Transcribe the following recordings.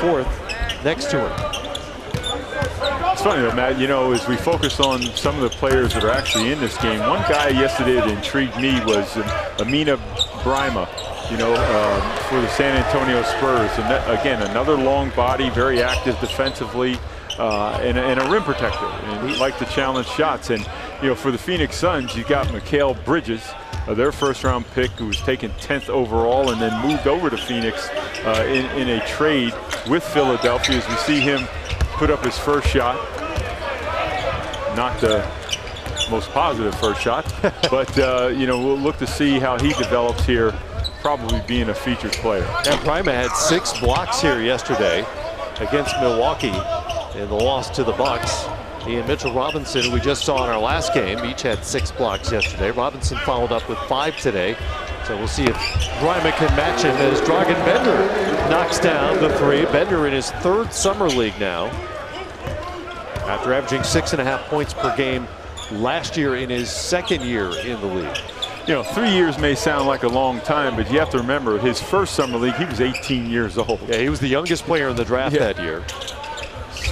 fourth next to her. It's funny though, Matt, you know, as we focus on some of the players that are actually in this game, one guy yesterday that intrigued me was Amida Brimah, you know, um, for the San Antonio Spurs. And that, again, another long body, very active defensively, uh, and, and, a rim protector. And he liked to challenge shots. And, you know, for the Phoenix Suns, you've got Mikal Bridges, their first round pick, who was taken 10th overall and then moved over to Phoenix uh, in, in a trade with Philadelphia as we see him put up his first shot. Not the most positive first shot, but, uh, you know, we'll look to see how he develops here, probably being a featured player. And Brimah had six blocks here yesterday against Milwaukee in the loss to the Bucks. He and Mitchell Robinson, who we just saw in our last game, each had six blocks yesterday. Robinson followed up with five today. So we'll see if Brimah can match him as Dragan Bender knocks down the three. Bender in his third summer league now. After averaging six and a half points per game last year in his second year in the league. You know, three years may sound like a long time, but you have to remember his first summer league, he was 18 years old. Yeah, he was the youngest player in the draft yeah. that year.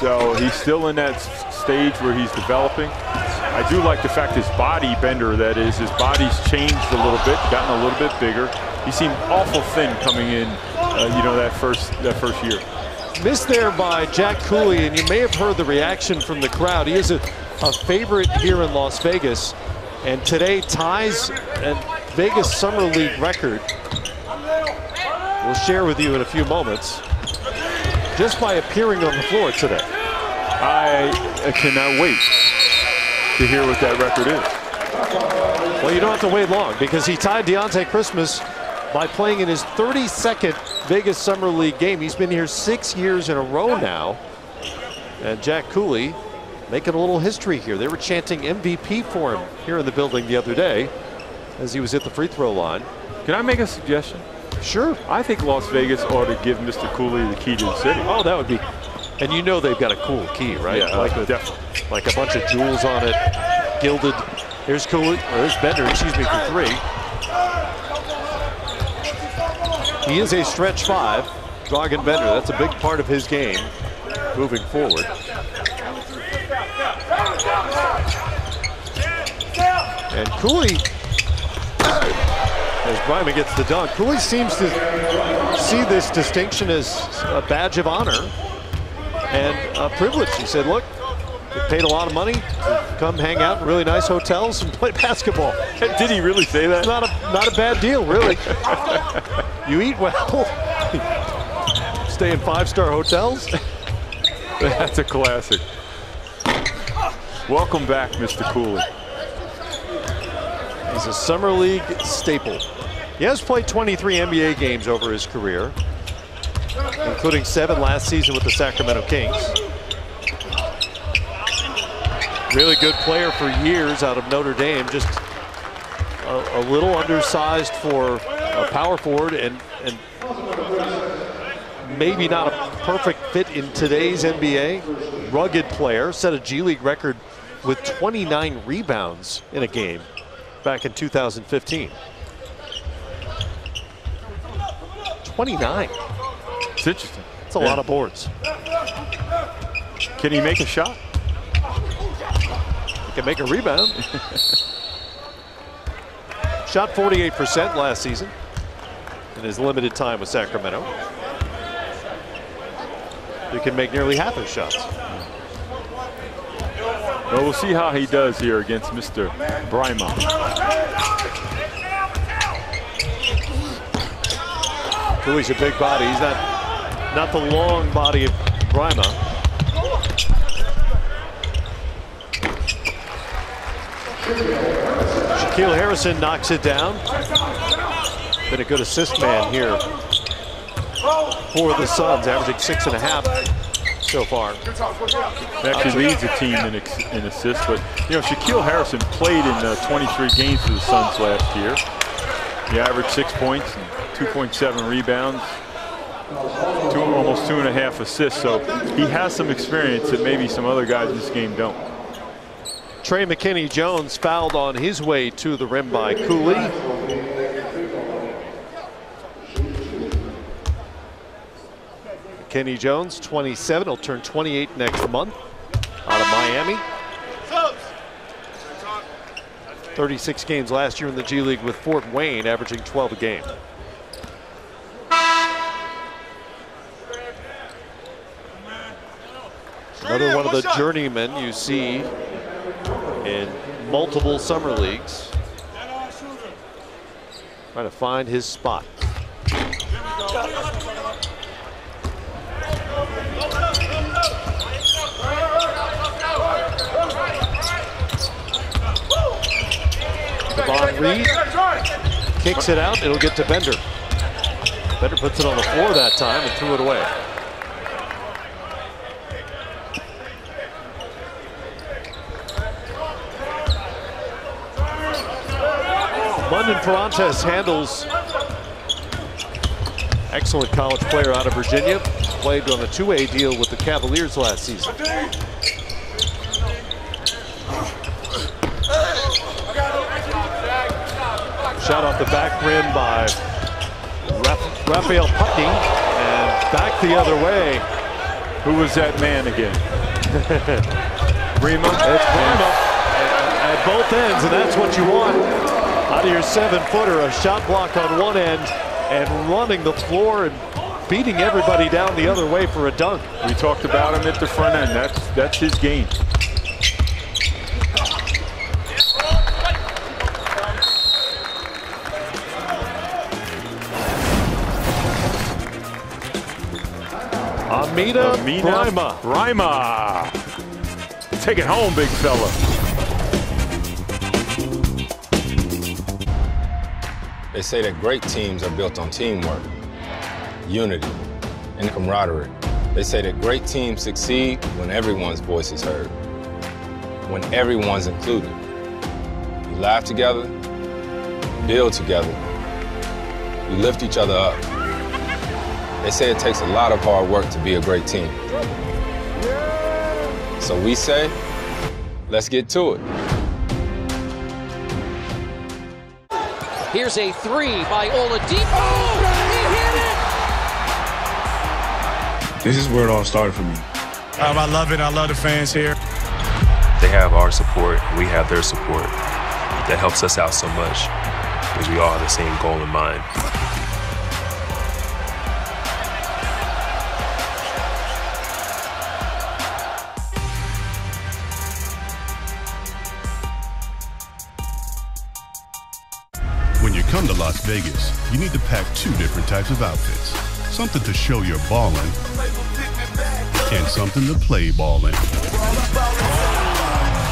So he's still in that stage where he's developing. I do like the fact his body bender, that is, his body's changed a little bit, gotten a little bit bigger. He seemed awful thin coming in, uh, you know, that first that first year. Missed there by Jack Cooley, and you may have heard the reaction from the crowd. He is a, a favorite here in Las Vegas, and today ties a Vegas Summer League record. We'll share with you in a few moments just by appearing on the floor today. I cannot wait to hear what that record is. Well, you don't have to wait long because he tied Dionte Christmas by playing in his 32nd Vegas Summer League game. He's been here six years in a row now. And Jack Cooley making a little history here. They were chanting MVP for him here in the building the other day as he was at the free throw line. Can I make a suggestion? Sure. I think Las Vegas ought to give Mr. Cooley the key to the city. Oh, that would be. And you know they've got a cool key, right? Yeah, uh, like, a, definitely. like a bunch of jewels on it, gilded. Here's Cooley, or here's Bender, excuse me, for three. He is a stretch five, Dragan Bender. That's a big part of his game moving forward. And Cooley as Brimah gets the dunk. Cooley seems to see this distinction as a badge of honor and a privilege. He said, look, paid a lot of money to come hang out in really nice hotels and play basketball. Did he really say that? Not a, not a bad deal, really. you eat well, stay in five-star hotels. That's a classic. Welcome back, Mr. Cooley. He's a summer league staple. He has played 23 NBA games over his career, including seven last season with the Sacramento Kings. Really good player for years out of Notre Dame, just a, a little undersized for a power forward and, and maybe not a perfect fit in today's NBA. Rugged player, set a G League record with 29 rebounds in a game back in 2015. 29. It's interesting. It's a yeah. lot of boards. Can he make a shot? He can make a rebound. Shot 48% last season in his limited time with Sacramento. He can make nearly half his shots. Well, we'll see how he does here against Mr. Brimah. Cooley's a big body. He's not not the long body of Brimah. Shaquille Harrison knocks it down. Been a good assist man here for the Suns, averaging six and a half so far. Actually leads the team in, in assists, but you know Shaquille Harrison played in uh, 23 games for the Suns last year. He averaged six points and 2.7 rebounds, two, almost two and a half assists. So he has some experience that maybe some other guys in this game don't. Trey McKinnie Jones fouled on his way to the rim by Cooley. Kenny Jones, 27. He'll turn 28 next month out of Miami. 36 games last year in the G League with Fort Wayne, averaging 12 a game. Another one of the journeymen you see in multiple summer leagues. Trying to find his spot. Davon Reed kicks it out. It'll get to Bender. Bender puts it on the floor that time and threw it away. London Perrantes handles excellent college player out of Virginia. Played on a two-way deal with the Cavaliers last season. Shot off the back rim by Raphael Putney and back the other way. Who was that man again? Brimah. It's Brimah at both ends, and that's what you want out of your seven-footer. A shot block on one end and running the floor and beating everybody down the other way for a dunk. We talked about him at the front end. That's that's his game. Amida, Amida Brimah. Brimah. Take it home, big fella. They say that great teams are built on teamwork, unity, and camaraderie. They say that great teams succeed when everyone's voice is heard, when everyone's included. You laugh together, build together, you lift each other up. They say it takes a lot of hard work to be a great team. So we say, let's get to it. Here's a three by Oladipo. He hit it! This is where it all started for me. Um, I love it. I love the fans here. They have our support. We have their support. That helps us out so much because we all have the same goal in mind. Come to Las Vegas, you need to pack two different types of outfits. Something to show you're ballin' and something to play ballin'.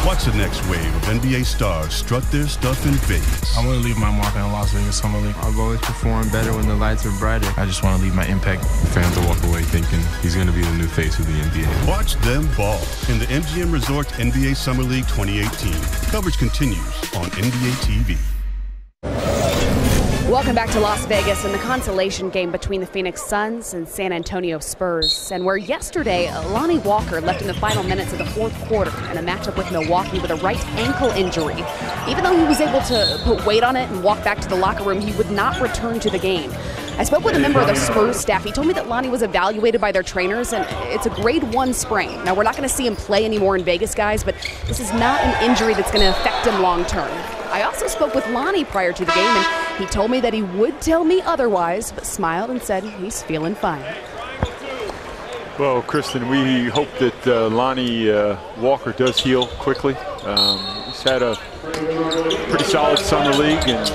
Watch the next wave of NBA stars strut their stuff in Vegas. I want to leave my mark in Las Vegas Summer League. I've always performed better when the lights are brighter. I just want to leave my impact. Fans will walk away thinking he's going to be the new face of the NBA. Watch them ball in the MGM Resorts NBA Summer League 2018. Coverage continues on NBA TV. Welcome back to Las Vegas and the consolation game between the Phoenix Suns and San Antonio Spurs. And where yesterday, Lonnie Walker left in the final minutes of the fourth quarter in a matchup with Milwaukee with a right ankle injury. Even though he was able to put weight on it and walk back to the locker room, he would not return to the game. I spoke with a member of the Spurs staff. He told me that Lonnie was evaluated by their trainers, and it's a grade one sprain. Now, we're not going to see him play anymore in Vegas, guys, but this is not an injury that's going to affect him long term. I also spoke with Lonnie prior to the game, and he told me that he would tell me otherwise, but smiled and said he's feeling fine. Well, Kristen, we hope that uh, Lonnie uh, Walker does heal quickly. Um, he's had a pretty solid summer league and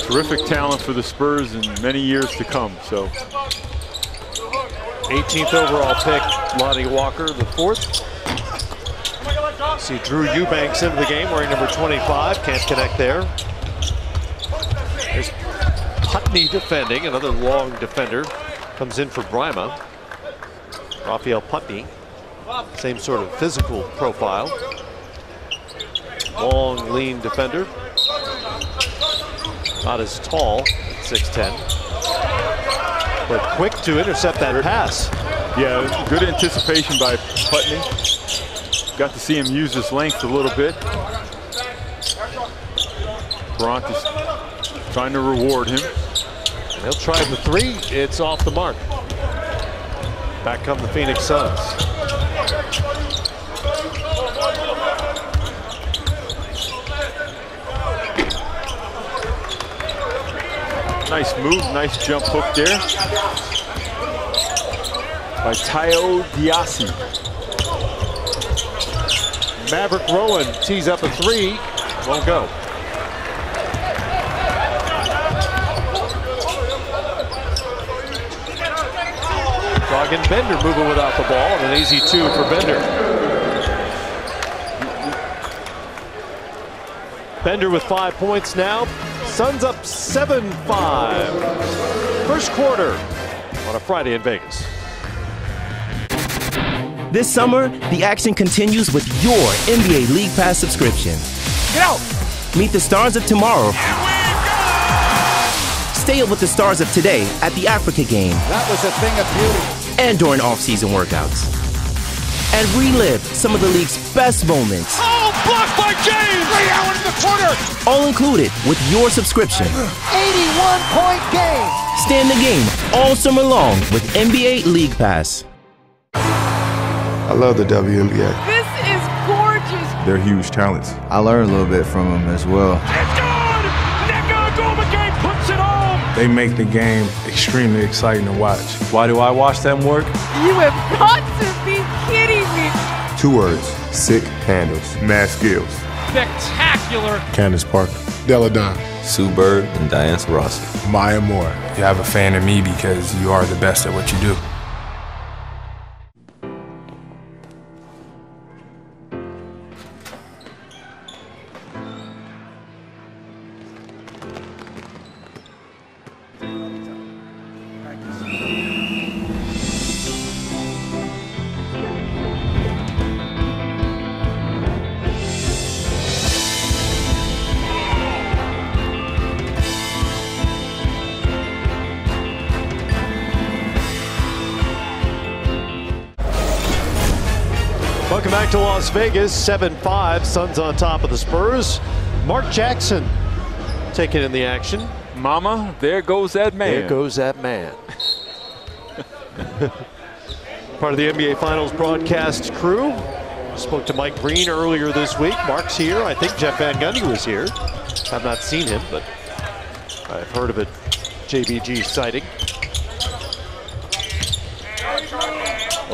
terrific talent for the Spurs in many years to come. So, 18th overall pick, Lonnie Walker, the fourth. See Drew Eubanks into the game wearing number 25. Can't connect there. There's Putney defending, another long defender. Comes in for Brimah. Raphael Putney. Same sort of physical profile. Long, lean defender. Not as tall, 6'10". But quick to intercept that pass. Yeah, good anticipation by Putney. Got to see him use his length a little bit. Bront is trying to reward him. And he'll try the three. It's off the mark. Back come the Phoenix Suns. Nice move, nice jump hook there by Tayo Diasi. Maverick Rowan tees up a three, won't go. Dragan Bender moving without the ball, and an easy two for Bender. Bender with five points now. Suns up 7-5. First quarter on a Friday in Vegas. This summer, the action continues with your NBA League Pass subscription. Get out! Meet the stars of tomorrow. Stay up with the stars of today at the Africa game. That was a thing of beauty. And during off-season workouts. And relive some of the league's best moments. Oh, blocked by James! Ray Allen in the corner! All included with your subscription. 81-point game! Stay in the game all summer long with NBA League Pass. I love the WNBA. This is gorgeous. They're huge talents. I learned a little bit from them as well. They make the game extremely exciting to watch. Why do I watch them work? You have got to be kidding me. Two words, sick handles, mad skills. Spectacular. Candace Parker. Delle Donne. Sue Bird and Diana Taurasi. Maya Moore. You have a fan in me because you are the best at what you do. Vegas, 7-5. Suns on top of the Spurs. Mark Jackson taking in the action. Mama, there goes that man. There goes that man. Part of the NBA Finals broadcast crew. Spoke to Mike Breen earlier this week. Mark's here. I think Jeff Van Gundy was here. I've not seen him, but I've heard of it. JVG sighting.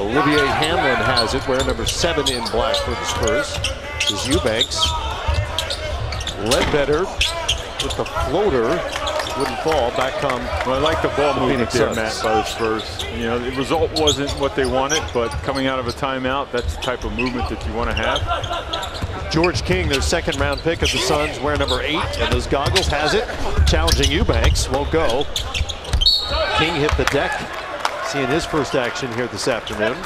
Olivier Hanlan has it, wearing number seven in black for the Spurs. This is Eubanks. Ledbetter with the floater. Wouldn't fall. Back come. Well, I like the ball movement Phoenix there. Matt, by the Spurs. You know, the result wasn't what they wanted, but coming out of a timeout, that's the type of movement that you want to have. George King, their second round pick of the Suns, wearing number eight, and those goggles has it. Challenging Eubanks, won't go. King hit the deck, seeing his first action here this afternoon.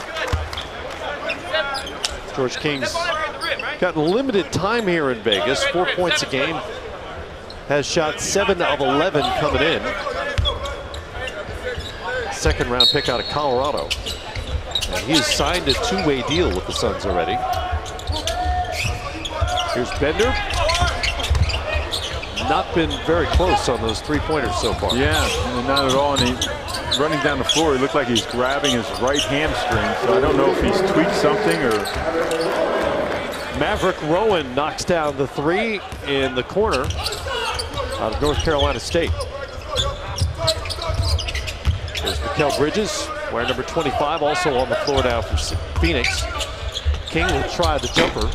George King's got limited time here in Vegas, four points a game. Has shot seven of 11 coming in. Second round pick out of Colorado. And he has signed a two-way deal with the Suns already. Here's Bender. Not been very close on those three-pointers so far. Yeah, not at all. And he, running down the floor, he looked like he's grabbing his right hamstring. So I don't know if he's tweaked something or. Maverick Rowan knocks down the three in the corner out of North Carolina State. There's Mikal Bridges, wearing number 25, also on the floor now for Phoenix. King will try the jumper.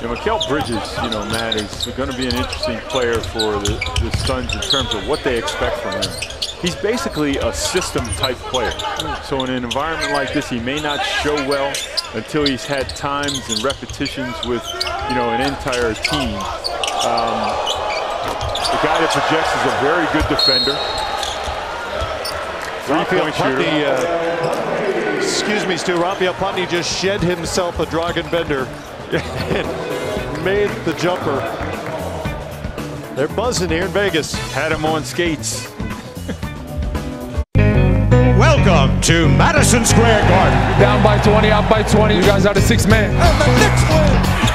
You know, Mikal Bridges, you know, Matt, is going to be an interesting player for the, the Suns in terms of what they expect from him. He's basically a system-type player. So in an environment like this, he may not show well until he's had times and repetitions with, you know, an entire team. Um, the guy that projects is a very good defender. Three-point Putney, shooter. uh, excuse me, Stu. Raphael Putney just shed himself a Dragan Bender and made the jumper. They're buzzing here in Vegas. Had him on skates. Welcome to Madison Square Garden. Down by 20, up by 20. You guys are the six man. And the Knicks win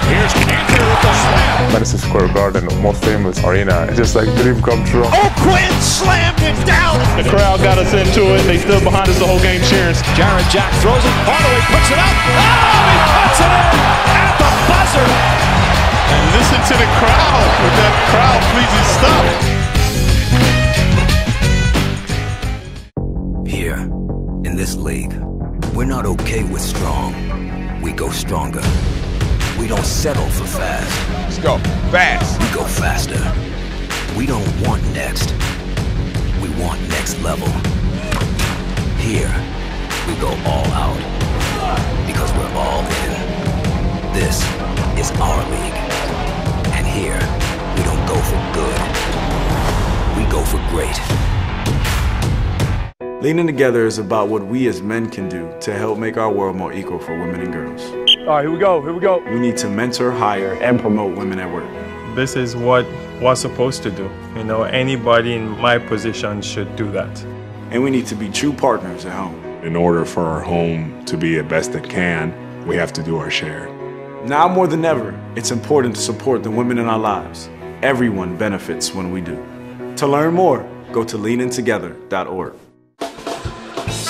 Here's Kanter with the slam. Madison Square Garden, most famous arena. It's just like dream come true. Oh, Quinn slammed it down. The crowd got us into it. They stood behind us the whole game cheering. Jarrett Jack throws it. Hardaway puts it up. Oh, he puts it in at the buzzer. And listen to the crowd with that crowd pleasing stuff. Here, in this league, we're not okay with strong. We go stronger. We don't settle for fast. Let's go. Fast. We go faster. We don't want next. We want next level. Here, we go all out. Because we're all Leaning Together is about what we as men can do to help make our world more equal for women and girls. All right, here we go. Here we go. We need to mentor, hire, and promote women at work. This is what we're supposed to do. You know, anybody in my position should do that. And we need to be true partners at home. In order for our home to be the best it can, we have to do our share. Now more than ever, it's important to support the women in our lives. Everyone benefits when we do. To learn more, go to leaningtogether.org.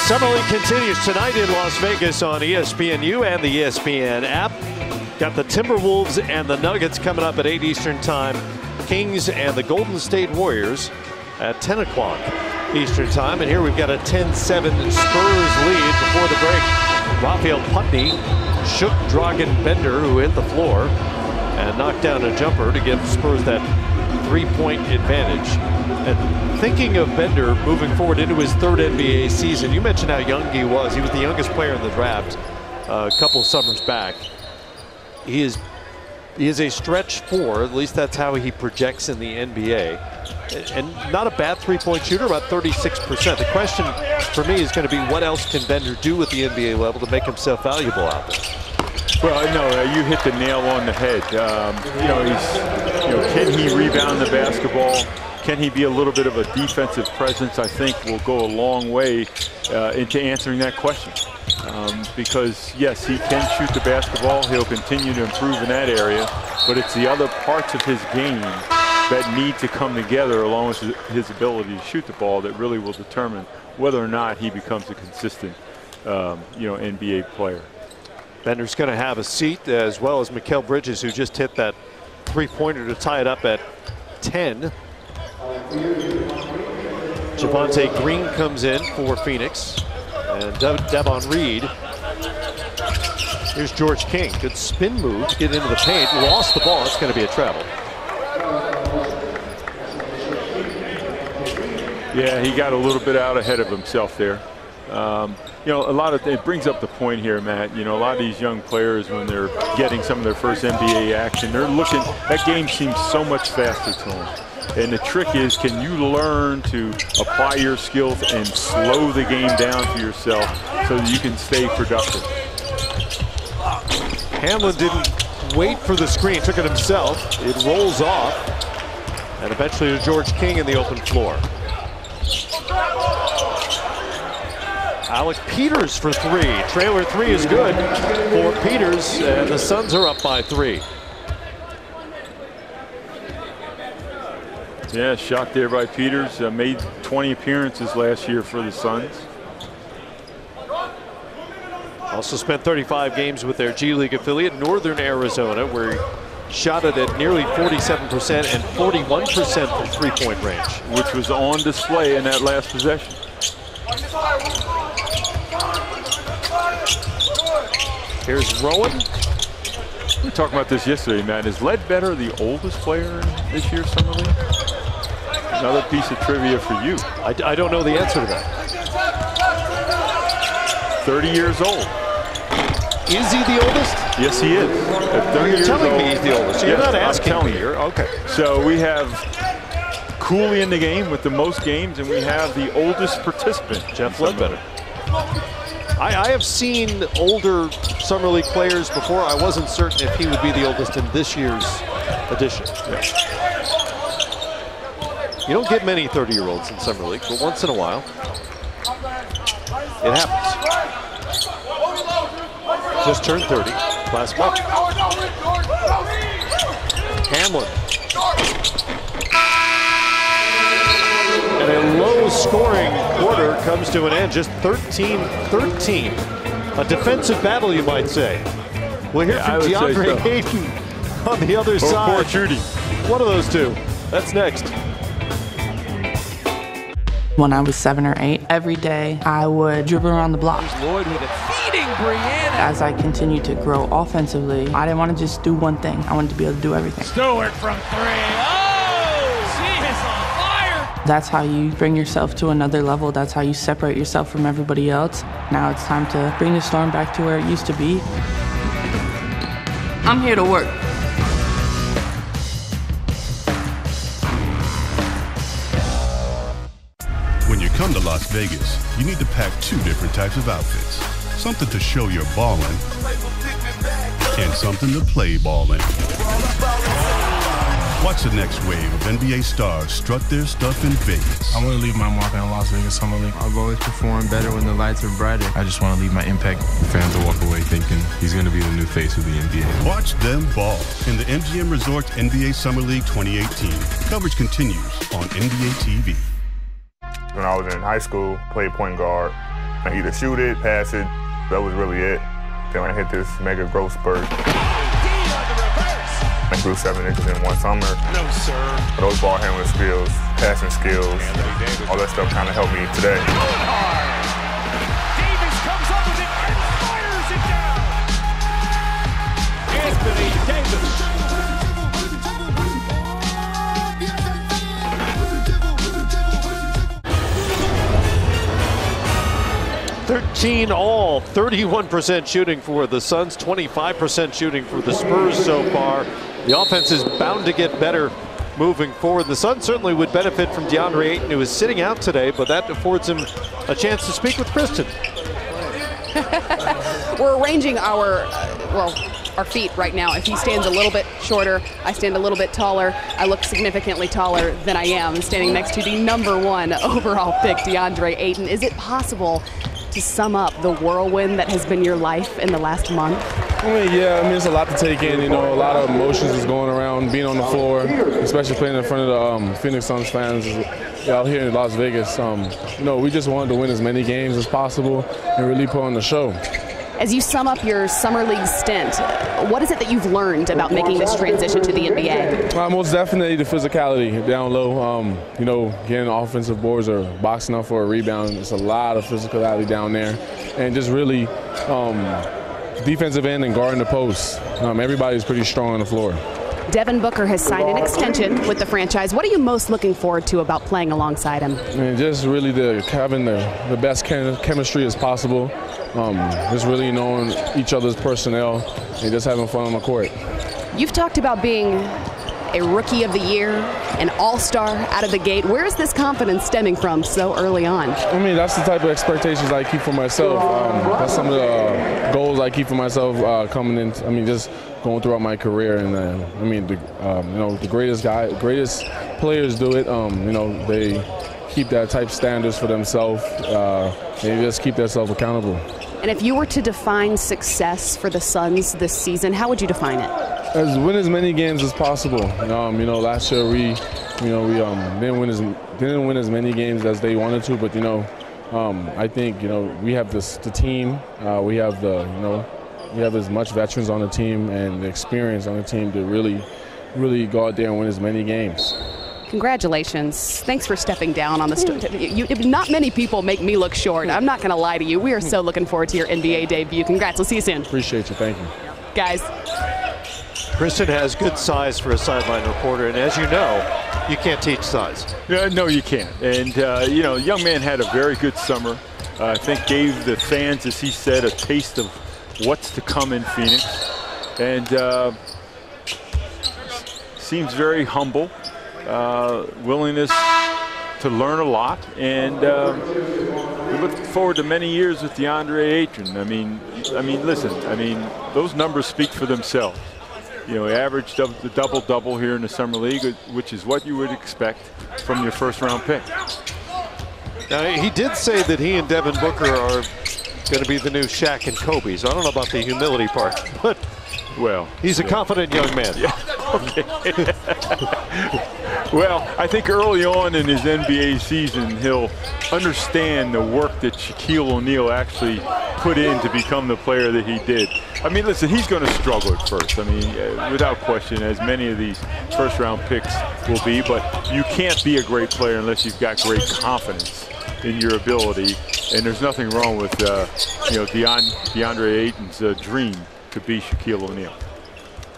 Summer League continues tonight in Las Vegas on ESPNU and the ESPN app. Got the Timberwolves and the Nuggets coming up at 8 Eastern Time. Kings and the Golden State Warriors at 10 o'clock Eastern Time. And here we've got a 10-7 Spurs lead before the break. Raphael Putney shook Dragan Bender, who hit the floor, and knocked down a jumper to give Spurs that three-point advantage. And thinking of Bender moving forward into his third NBA season, you mentioned how young he was. He was the youngest player in the draft uh, a couple summers back. He is he is a stretch four, at least that's how he projects in the NBA. And not a bad three-point shooter, about 36%. The question for me is going to be what else can Bender do at the NBA level to make himself valuable out there? Well, no, uh, you hit the nail on the head. Um, you know, he's, you know, can he rebound the basketball? Can he be a little bit of a defensive presence? I think will go a long way uh, into answering that question. Um, because yes, he can shoot the basketball. He'll continue to improve in that area, but it's the other parts of his game that need to come together along with his ability to shoot the ball that really will determine whether or not he becomes a consistent, um, you know, NBA player. Bender's going to have a seat as well as Mikal Bridges, who just hit that three-pointer to tie it up at 10. Javonte Green comes in for Phoenix. And De Davon Reed. Here's George King. Good spin move to get into the paint. Lost the ball. It's going to be a travel. Yeah, he got a little bit out ahead of himself there. Um, you know, a lot of it brings up the point here, Matt. You know, a lot of these young players, when they're getting some of their first NBA action, they're looking. That game seems so much faster to them. And the trick is, can you learn to apply your skills and slow the game down for yourself so that you can stay productive? Hamlin didn't wait for the screen, took it himself. It rolls off. And eventually to George King in the open floor. Alec Peters for three. Trailer three is good for Peters, and the Suns are up by three. Yeah, shot there by Peters. Uh, made 20 appearances last year for the Suns. Also spent 35 games with their G League affiliate, Northern Arizona, where he shot it at nearly 47% and 41% from three-point range. Which was on display in that last possession. Here's Rowan. We were talking about this yesterday, man. Is Ledbetter the oldest player this year's Summer League? Another piece of trivia for you. I, I don't know the answer to that. 30 years old. Is he the oldest? Yes, he is. At 30 You're telling old. me he's the oldest. You're Yes, not I'm asking telling me. you. You're, okay. So we have Cooley in the game with the most games, and we have the oldest participant, Jeff Ledbetter. I, I have seen older Summer League players before. I wasn't certain if he would be the oldest in this year's edition. You don't get many 30-year-olds in Summer League, but once in a while, it happens. just turned 30 last month. Hamlin. A low-scoring quarter comes to an end, just 13-13. A defensive battle, you might say. We'll hear Yeah, from I would say DeAndre so. Ayton on the other Or side. poor Judy. One of those two. That's next. When I was seven or eight, every day I would dribble around the block. Lloyd with it, feeding Breanna. As I continued to grow offensively, I didn't want to just do one thing. I wanted to be able to do everything. Stewart from three. That's how you bring yourself to another level. That's how you separate yourself from everybody else. Now it's time to bring the storm back to where it used to be. I'm here to work. When you come to Las Vegas, you need to pack two different types of outfits. Something to show you're ballin' and something to play ballin'. Watch the next wave of NBA stars strut their stuff in Vegas. I want to leave my mark on Las Vegas Summer League. I've always performed better when the lights are brighter. I just want to leave my impact. Fans will walk away thinking he's going to be the new face of the NBA. Watch them ball in the MGM Resorts NBA Summer League 2018. Coverage continues on NBA TV. When I was in high school, played point guard. I either shoot it, pass it. That was really it. Then I hit this mega growth spurt. I grew seven inches in one summer. No, sir. Those ball handling skills, passing skills, all that stuff kind of helped me today. Davis comes up with it and fires it down. Anthony Davis. 13 all, 31% shooting for the Suns, 25% shooting for the Spurs so far. The offense is bound to get better moving forward. The Suns certainly would benefit from DeAndre Ayton, who is sitting out today, but that affords him a chance to speak with Kristen. We're arranging our, uh, well, our feet right now. If he stands a little bit shorter, I stand a little bit taller. I look significantly taller than I am standing next to the number one overall pick, DeAndre Ayton. Is it possible to sum up the whirlwind that has been your life in the last month? Mean, yeah, I mean, it's a lot to take in. You know, a lot of emotions is going around being on the floor, especially playing in front of the um, Phoenix Suns fans out here in Las Vegas. Um, you know, we just wanted to win as many games as possible and really put on the show. As you sum up your summer league stint, what is it that you've learned about making this transition to the NBA? Well, most definitely the physicality down low. Um, you know, getting offensive boards or boxing up for a rebound. It's a lot of physicality down there, and just really um, defensive end and guarding the post. Um, everybody's pretty strong on the floor. Devin Booker has signed an extension with the franchise. What are you most looking forward to about playing alongside him? I mean, just really the having the, the best chem- chemistry as possible. Um, just really knowing each other's personnel and just having fun on the court. You've talked about being a rookie of the year, an all-star out of the gate. Where is this confidence stemming from so early on? I mean, that's the type of expectations I keep for myself. Um, that's some of the uh, goals I keep for myself uh, coming in. I mean, just going throughout my career, and uh, I mean, the, um, you know, the greatest guy, greatest players do it. Um, you know, they keep that type standards for themselves. Uh, they just keep themselves accountable. And if you were to define success for the Suns this season, how would you define it? As win as many games as possible. Um, you know, last year we, you know, we um, didn't win as didn't win as many games as they wanted to, but you know, um, I think you know we have this the team, uh, we have the you know, we have as much veterans on the team and the experience on the team to really, really go out there and win as many games. Congratulations. Thanks for stepping down on the st- you, you, Not many people make me look short. I'm not going to lie to you. We are so looking forward to your NBA debut. Congrats. We'll see you soon. Appreciate you. Thank you. Guys. Kristen has good size for a sideline reporter, and as you know, you can't teach size. Yeah, no, you can't. And, uh, you know, young man had a very good summer. Uh, I think gave the fans, as he said, a taste of what's to come in Phoenix. And uh, seems very humble, uh, willingness to learn a lot. And uh, we look forward to many years with DeAndre Ayton. I mean, I mean, listen, I mean, those numbers speak for themselves. You know, he averaged the double-double here in the Summer League, which is what you would expect from your first-round pick. Now, he did say that he and Devin Booker are going to be the new Shaq and Kobe. So I don't know about the humility part, but well, he's a yeah. confident young man. Yeah. Okay. well, I think early on in his NBA season, he'll understand the work that Shaquille O'Neal actually put in to become the player that he did. I mean, listen, he's going to struggle at first. I mean, uh, without question, as many of these first-round picks will be. But you can't be a great player unless you've got great confidence in your ability. And there's nothing wrong with, uh, you know, Deon DeAndre Ayton's uh, dream to be Shaquille O'Neal.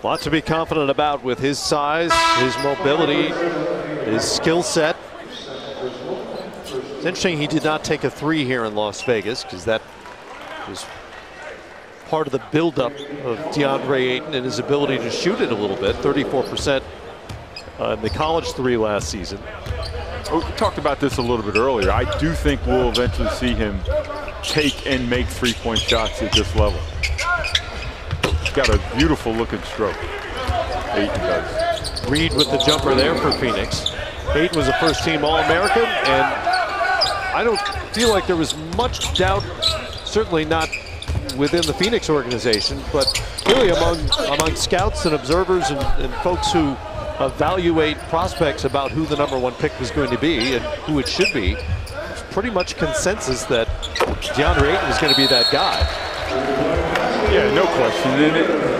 Lots to be confident about with his size, his mobility, his skill set. It's interesting he did not take a three here in Las Vegas because that was part of the buildup of DeAndre Ayton and his ability to shoot it a little bit. 34% uh, in the college three last season. Oh, we talked about this a little bit earlier. I do think we'll eventually see him take and make three-point shots at this level. He's got a beautiful looking stroke. Ayton does. Reed with the jumper there for Phoenix. Ayton was a first team All-American, and I don't feel like there was much doubt, certainly not within the Phoenix organization, but really among among scouts and observers and, and folks who evaluate prospects about who the number one pick was going to be and who it should be. It's pretty much consensus that DeAndre Ayton was going to be that guy. Yeah, no question. And it,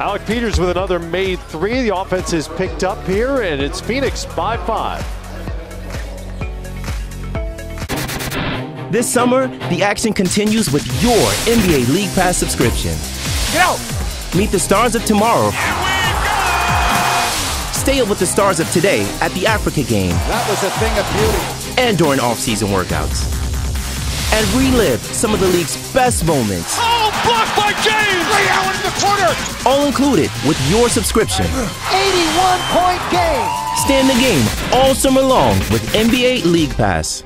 Alec Peters with another made three. The offense is picked up here, and it's Phoenix by five. This summer, the action continues with your NBA League Pass subscription. Get out! Meet the stars of tomorrow. Stay up with the stars of today at the Africa game. That was a thing of beauty. And during off-season workouts. And relive some of the league's best moments. Oh, blocked by James! Ray Allen in the corner! All included with your subscription. 81-point game! Stay in the game all summer long with NBA League Pass.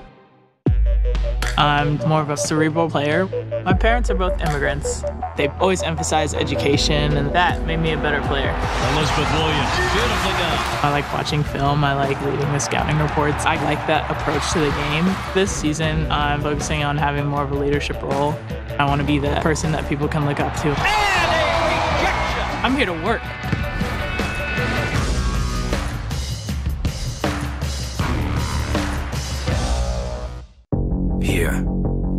I'm more of a cerebral player. My parents are both immigrants. They've always emphasized education, and that made me a better player. Elizabeth Williams, beautifully done. I like watching film. I like reading the scouting reports. I like that approach to the game. This season, I'm focusing on having more of a leadership role. I want to be the person that people can look up to. I'm here to work.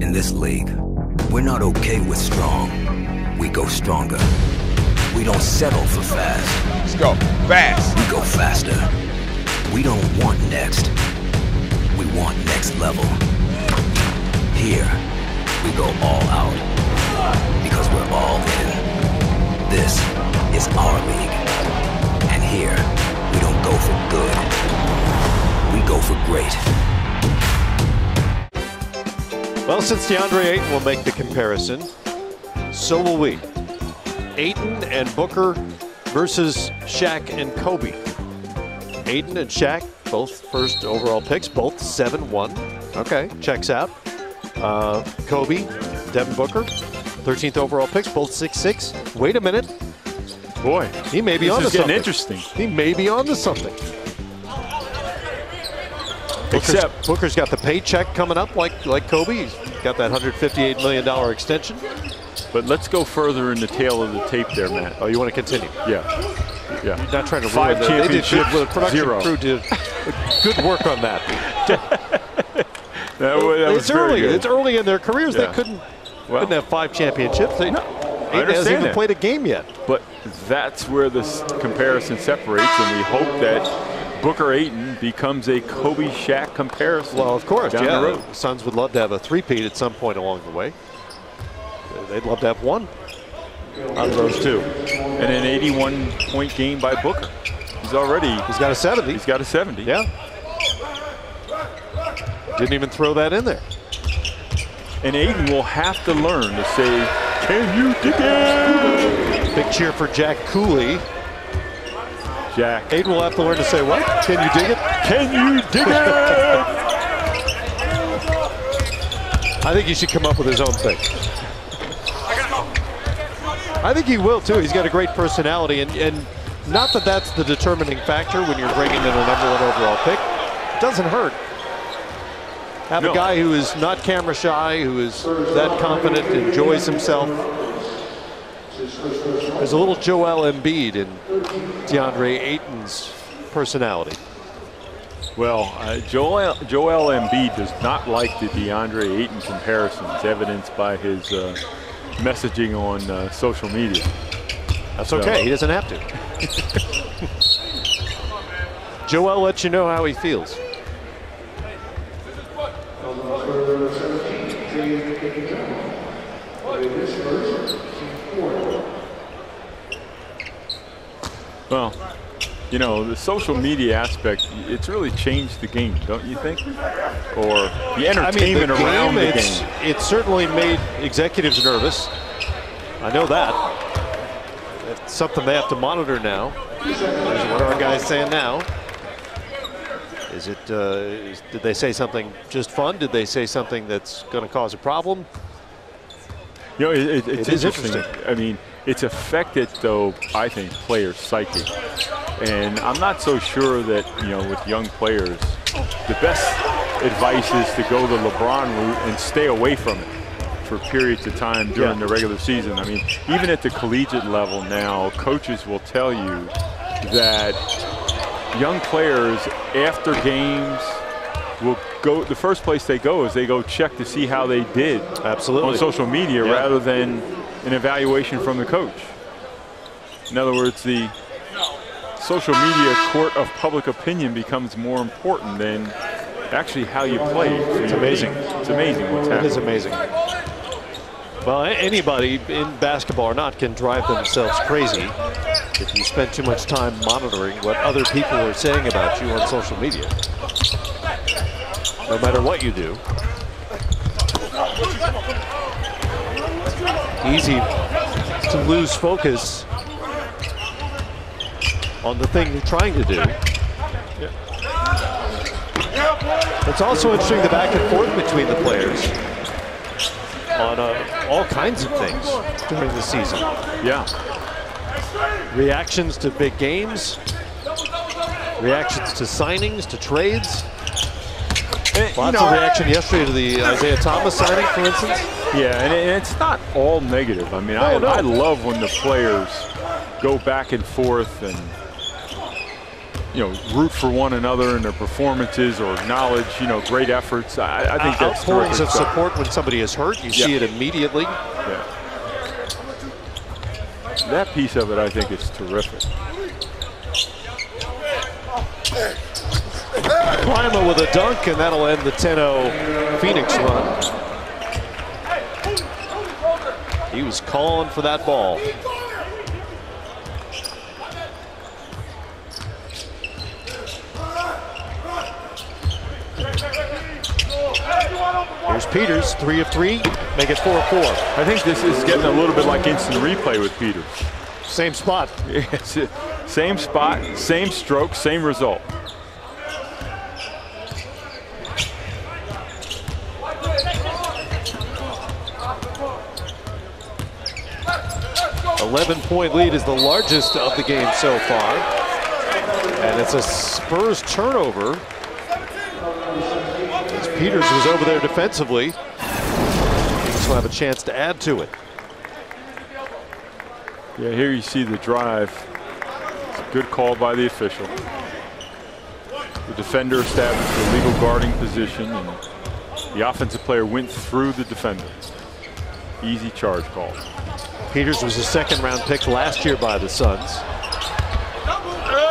In this league, we're not okay with strong. We go stronger. We don't settle for fast. Let's go. Fast. We go faster. We don't want next. We want next level. Here, we go all out. Because we're all in. This is our league. And here, we don't go for good. We go for great. Well, since DeAndre Ayton will make the comparison, so will we. Ayton and Booker versus Shaq and Kobe. Ayton and Shaq, both first overall picks, both 7-1. Okay, checks out. Uh, Kobe, Devin Booker, 13th overall picks, both 6-6. Wait a minute. Boy, he may be on this onto is getting something. interesting. He may be onto something. Booker's, Except- Booker's got the paycheck coming up like like Kobe. He's got that 158 million dollar extension. But let's go further in the tale of the tape there, Matt. Oh, you want to continue? Yeah. Yeah. You're not trying to Five ruin. They did good. The production zero. crew did good work on that. That, that it's early. It's early in their careers. Yeah. They couldn't Well- couldn't have five championships. They, I Ayton hasn't even that. played a game yet. But that's where this comparison separates, and we hope that Booker Ayton becomes a Kobe Shaq comparison. Well, of course, down yeah. the road. The Suns would love to have a three-peat at some point along the way. They'd love to have one out of those two. And an 81 point game by Booker. He's already He's got a 70. he's got a 70. Yeah. Didn't even throw that in there. And Ayton will have to learn to say, "Can you dig it?" Big cheer for Jack Cooley. Jack, Ayton will have to learn to say what? Can you dig it? can you dig it? I think he should come up with his own thing. I think he will too. He's got a great personality, and, and not that that's the determining factor when you're bringing in a number one overall pick. It doesn't hurt. have No. a guy who is not camera shy, who is that confident, enjoys himself. There's a little Joel Embiid in DeAndre Ayton's personality. Well, uh, Joel, Joel Embiid does not like the DeAndre Ayton comparisons, evidenced by his uh, messaging on uh, social media. That's okay. He doesn't have to. Joel lets you know how he feels. Well, you know, the social media aspect, it's really changed the game, don't you think? Or the entertainment I mean, the around game, the it's, game. It certainly made executives nervous. I know that. It's something they have to monitor now. Is what are our guys saying now? Is it? Uh, is, did they say something just fun? Did they say something that's going to cause a problem? You know, it, it, it's It is interesting. interesting. I mean, it's affected, though, I think, players' psyche. And I'm not so sure that, you know, with young players, the best advice is to go the LeBron route and stay away from it for periods of time during Yeah. the regular season. I mean, even at the collegiate level now, coaches will tell you that young players, after games, will go, the first place they go is they go check to see how they did Absolutely. on social media Yeah. rather than an evaluation from the coach. In other words, the social media court of public opinion becomes more important than actually how you play. It's amazing. It's amazing what's happening. is amazing. Well, anybody in basketball or not can drive themselves crazy if you spend too much time monitoring what other people are saying about you on social media. No matter what you do. Easy to lose focus on the thing you're trying to do. It's also interesting the back and forth between the players on uh, all kinds of things during the season. Yeah. Reactions to big games, reactions to signings, to trades. Lots know- of reaction yesterday to the Isaiah Thomas signing, for instance. Yeah, and, it- and it's not all negative. I mean, I, No, no. I love when the players go back and forth and you know root for one another in their performances or acknowledge you know great efforts. I, I think Uh, that's outpourings of support when somebody is hurt. You Yeah. see it immediately. Yeah. That piece of it, I think, is terrific. Brimah with a dunk, and that'll end the 10-0 Phoenix run. He was calling for that ball. Here's Peters, three of three, make it four of four. I think this is getting a little bit like instant replay with Peters. Same spot. It's. Same spot, same stroke, same result. Eleven-point lead is the largest of the game so far. And it's a Spurs turnover. As Peters was over there defensively. Kings will have a chance to add to it. Yeah, here you see the drive. It's a good call by the official. The defender established a legal guarding position, and the offensive player went through the defender. Easy charge call. Peters was a second round pick last year by the Suns.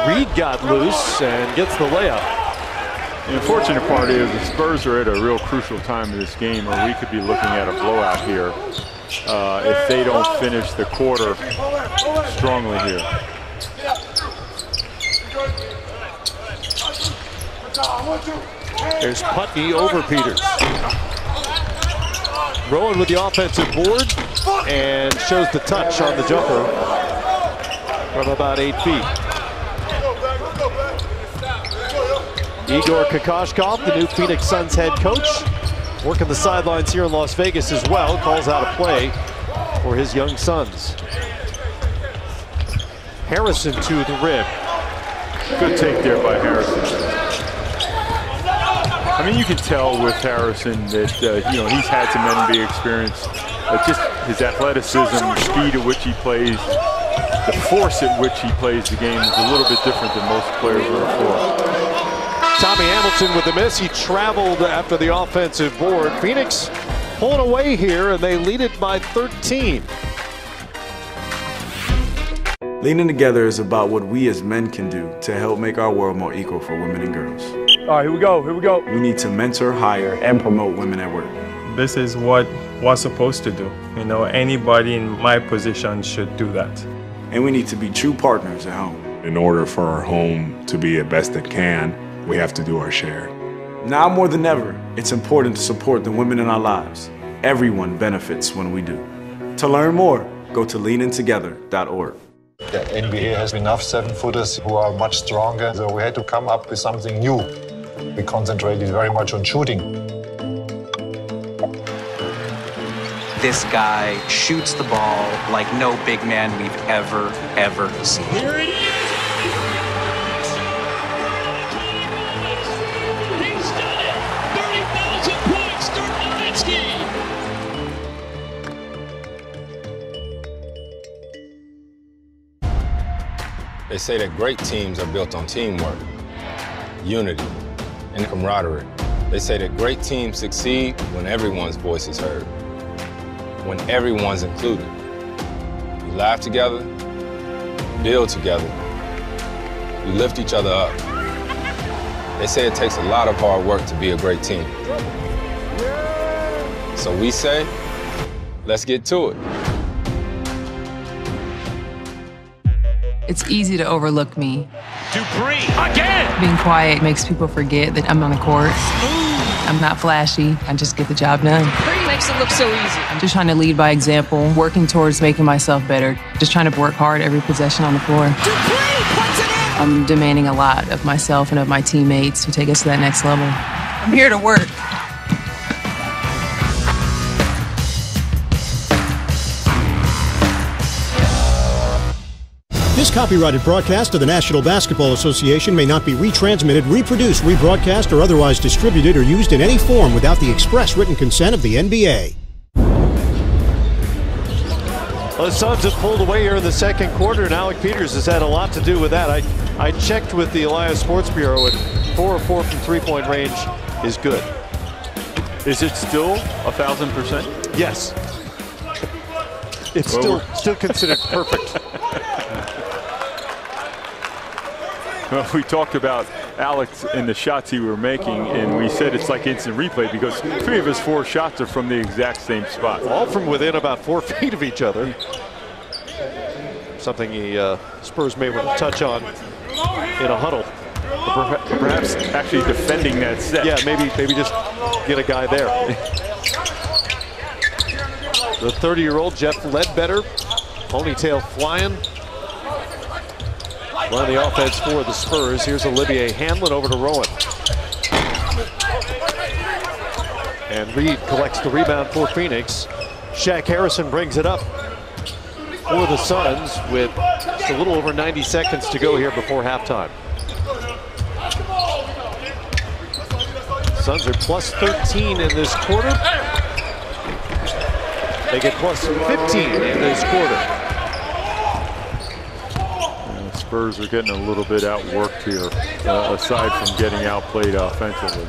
Reed got loose and gets the layup. The unfortunate part is the Spurs are at a real crucial time in this game where we could be looking at a blowout here uh, if they don't finish the quarter strongly here. There's Putney over Peters. Rowan with the offensive board and shows the touch on the jumper from about eight feet. Igor Kokoshkov, the new Phoenix Suns head coach, working the sidelines here in Las Vegas as well, calls out a play for his young Suns. Harrison to the rim. Good take there by Harrison. I mean, you can tell with Harrison that uh, you know he's had some NBA experience. But just his athleticism, the speed at which he plays, the force at which he plays the game is a little bit different than most players on the floor. Tommy Hamilton with the miss. He traveled after the offensive board. Phoenix pulling away here, and they lead it by 13. Leaning together is about what we as men can do to help make our world more equal for women and girls. All right, here we go, here we go. We need to mentor, hire, and promote women at work. This is what we're supposed to do. You know, anybody in my position should do that. And we need to be true partners at home. In order for our home to be the best it can, we have to do our share. Now more than ever, it's important to support the women in our lives. Everyone benefits when we do. To learn more, go to leanintogether.org. The NBA has enough seven footers who are much stronger, so we had to come up with something new. We concentrated very much on shooting. This guy shoots the ball like no big man we've ever, ever seen. Here it is. He's done it. 30,000 points, Dirk Nowitzki. They say that great teams are built on teamwork, unity, and camaraderie. They say that great teams succeed when everyone's voice is heard, when everyone's included. We laugh together, build together, we lift each other up. They say it takes a lot of hard work to be a great team. So we say, let's get to it. It's easy to overlook me. Dupree again. Being quiet makes people forget that I'm on the court. I'm not flashy. I just get the job done. Dupree makes it look so easy. I'm just trying to lead by example, working towards making myself better. Just trying to work hard every possession on the floor. Dupree puts it in. I'm demanding a lot of myself and of my teammates to take us to that next level. I'm here to work. Copyrighted broadcast of the National Basketball Association may not be retransmitted, reproduced, rebroadcast, or otherwise distributed or used in any form without the express written consent of the NBA. Well, the Suns have pulled away here in the second quarter, and Alec Peters has had a lot to do with that. I, I checked with the Elias Sports Bureau, and four or four from three-point range is good. Is it still a thousand percent? Yes. It's Well, still still considered perfect. Well, we talked about Alex and the shots he were making, and we said it's like instant replay because three of his four shots are from the exact same spot. All from within about four feet of each other. Something the uh, Spurs may want to touch on in a huddle. Perhaps actually defending that set. Yeah, maybe maybe just get a guy there. the 30-year-old Jeff Ledbetter, ponytail flying. Running the offense for the Spurs. Here's Olivier Hanlan over to Rowan. And Reed collects the rebound for Phoenix. Shaq Harrison brings it up for the Suns with just a little over 90 seconds to go here before halftime. Suns are plus 13 in this quarter. They get plus 15 in this quarter. Spurs are getting a little bit outworked here, uh, aside from getting outplayed offensively.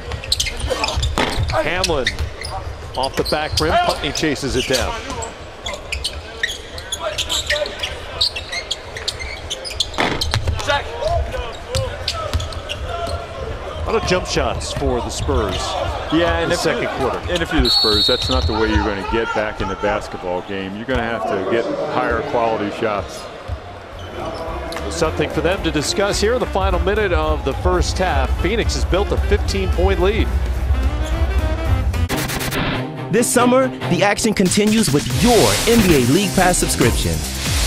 Hanlan off the back rim. Putney chases it down. A lot of jump shots for the Spurs. Yeah, in the second quarter. and if you're the Spurs, that's not the way you're going to get back in the basketball game. You're going to have to get higher quality shots. Something for them to discuss here in the final minute of the first half. Phoenix has built a 15-point lead. This summer, the action continues with your NBA League Pass subscription.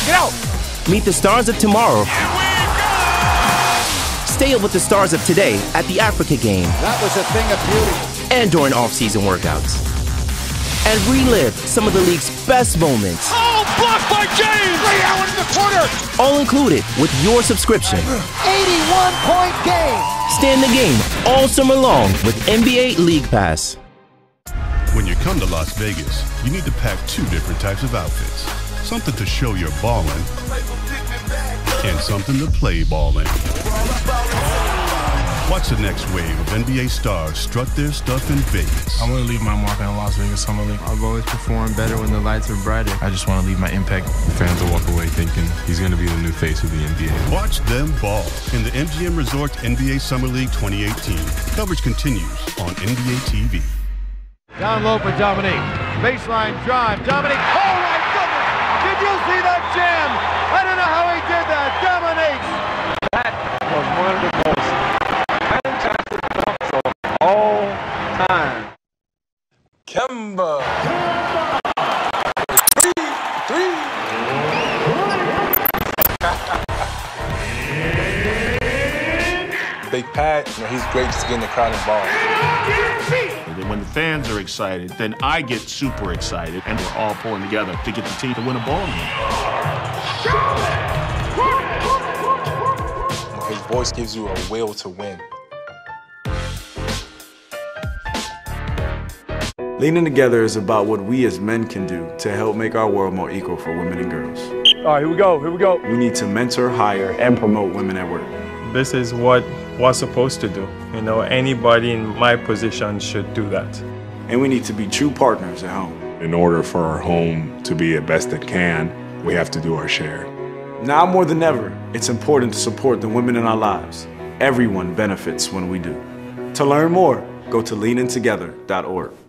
Get out. Meet the stars of tomorrow. Stay up with the stars of today at the Africa game That was a thing of beauty. and during off-season workouts. And relive some of the league's best moments Oh, blocked by James. Ray Allen in the corner. All included with your subscription. 81 point game. Stay in the game all summer long with NBA League Pass. When you come to Las Vegas, you need to pack two different types of outfits. Something to show you're ballin' and something to play ballin'. Watch the next wave of NBA stars strut their stuff in Vegas. I want to leave my mark in Las Vegas Summer League. I've always performed better when the lights are brighter. I just want to leave my impact. Fans will walk away thinking he's going to be the new face of the NBA. Watch them ball in the MGM Resorts NBA Summer League 2018. Coverage continues on NBA TV. Down low for Dominique. Baseline drive. Dominique. Oh my goodness! Did you see that jam? I don't know how he did that. Dominique. That was one of the most fantastic dunks of all time. Kemba. Three, three. Big Pat, you know, he's great just getting the crowd involved. And then when the fans are excited, then I get super excited, and we're all pulling together to get the team to win a ball game. His voice gives you a will to win. Leaning together is about what we as men can do to help make our world more equal for women and girls. All right, here we go. Here we go. We need to mentor, hire, and promote women at work. This is what we're supposed to do. You know, anybody in my position should do that. And we need to be true partners at home. In order for our home to be the best it can, we have to do our share. Now more than ever, it's important to support the women in our lives. Everyone benefits when we do. To learn more, go to leanintogether.org.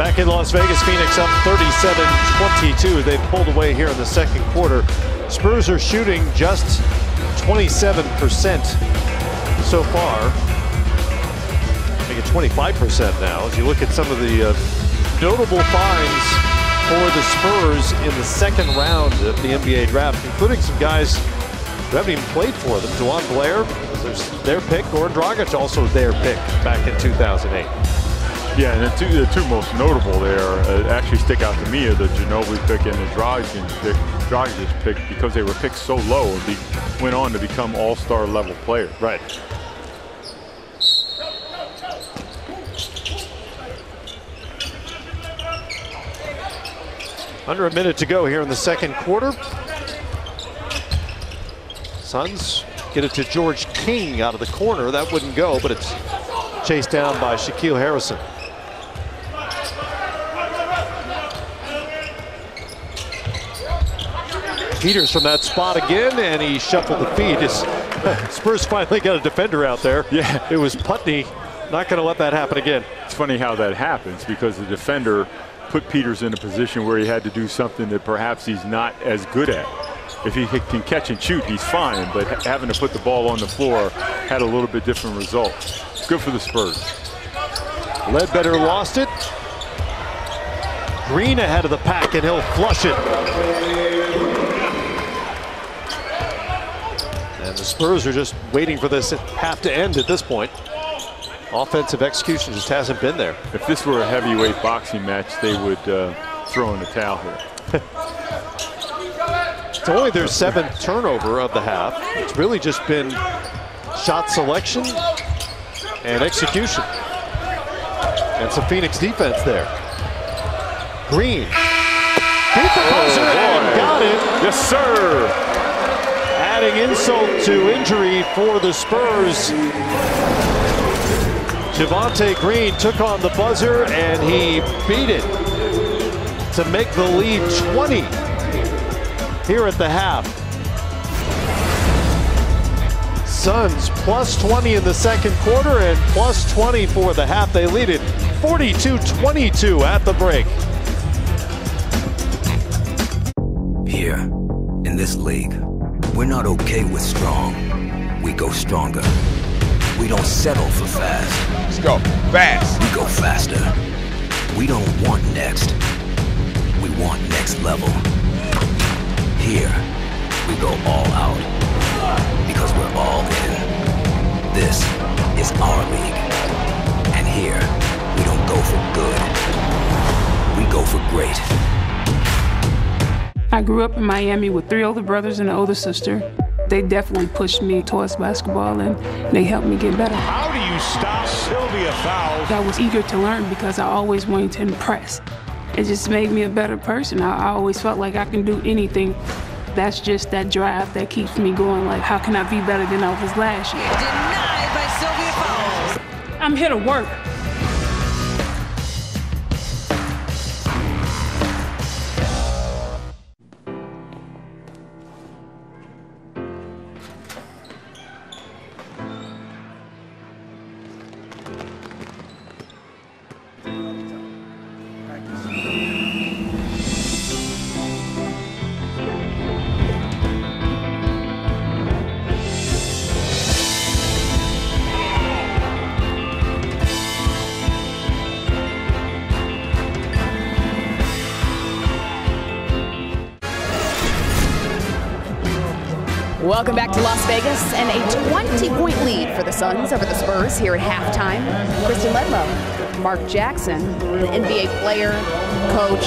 Back in Las Vegas, Phoenix up 37-22. They've pulled away here in the second quarter. Spurs are shooting just 27% so far. Make it 25% now. As you look at some of the uh, notable finds for the Spurs in the second round of the NBA draft, including some guys who haven't even played for them. DeJuan Blair, their pick. Goran Dragic also their pick back in 2008. Yeah, and the two, the two most notable there uh, actually stick out to me are the Ginobili pick and the Dragic pick, Dragic pick because they were picked so low and went on to become all-star level players. Right. Under a minute to go here in the second quarter. Suns get it to George King out of the corner. That wouldn't go, but it's chased down by Shaquille Harrison. Peters from that spot again, and he shuffled the feet. His, Spurs finally got a defender out there. Yeah. It was Putney. Not going to let that happen again. It's funny how that happens because the defender put Peters in a position where he had to do something that perhaps he's not as good at. If he can catch and shoot, he's fine, but having to put the ball on the floor had a little bit different result. Good for the Spurs. Ledbetter lost it. Green ahead of the pack, and he'll flush it. And the Spurs are just waiting for this half to end at this point. Offensive execution just hasn't been there. If this were a heavyweight boxing match, they would uh, throw in the towel here. It's only their seventh turnover of the half. It's really just been shot selection and execution. And some Phoenix defense there. Green. Beat the buzzer and got it. Yes, sir. Adding insult to injury for the Spurs. Javonte Green took on the buzzer and he beat it to make the lead 20 here at the half. Suns plus 20 in the second quarter and plus 20 for the half. They lead it 42-22 at the break. Here, in this league, we're not okay with strong. We go stronger. We don't settle for fast. Let's go fast. We go faster. We don't want next. We want next level. Here, we go all out. Because we're all in. This is our league. And here, we don't go for good. We go for great. I grew up in Miami with three older brothers and an older sister. They definitely pushed me towards basketball and they helped me get better. How do you stop Sylvia Fowles? I was eager to learn because I always wanted to impress. It just made me a better person. I, I always felt like I can do anything. That's just that drive that keeps me going. Like, how can I be better than I was last year? Denied by Sylvia Fowles. I'm here to work. Suns over the Spurs here at halftime. Kristen Ledlow, Mark Jackson, an NBA player, coach,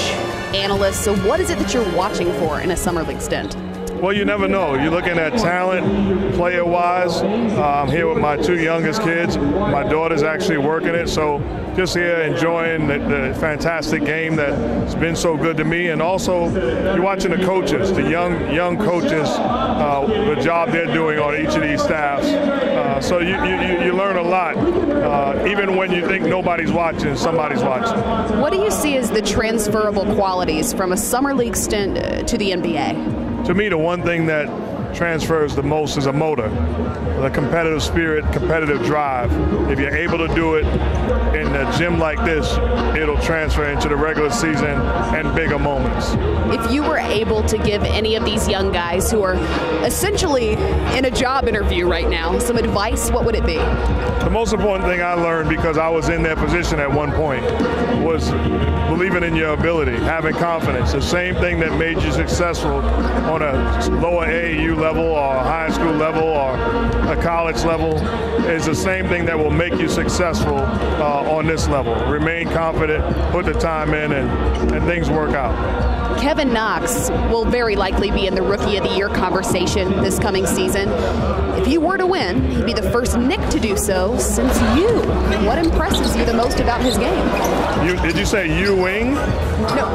analyst. So, what is it that you're watching for in a Summer League stint? Well, you never know. You're looking at talent, player wise. Uh, I'm here with my two youngest kids. My daughter's actually working it. So, just here enjoying the, the, fantastic game that's been so good to me. And also, you're watching the coaches, the young young coaches, uh, the job they're doing on each of these staffs. Uh, so, you, you, you, learn a lot. Uh, even when you think nobody's watching, somebody's watching. What do you see as the transferable qualities from a Summer League stint uh, to the NBA? to me, the one thing that transfers the most is a motor, the competitive spirit, competitive drive. If you're able to do it in a gym like this, it'll transfer into the regular season and bigger moments. If you were able to give any of these young guys who are essentially in a job interview right now some advice, what would it be? The most important thing I learned because I was in their position at one point was believing in your ability, having confidence. The same thing that made you successful on a lower AAU level or high school level or a college level is the same thing that will make you successful uh, on this level. Remain confident, put the time in, and, and things work out. Kevin Knox will very likely be in the Rookie of the Year conversation this coming season. If he were to win, he'd be the first Knick to do so since you. What impresses you the most about his game? You, did you say you wing? No.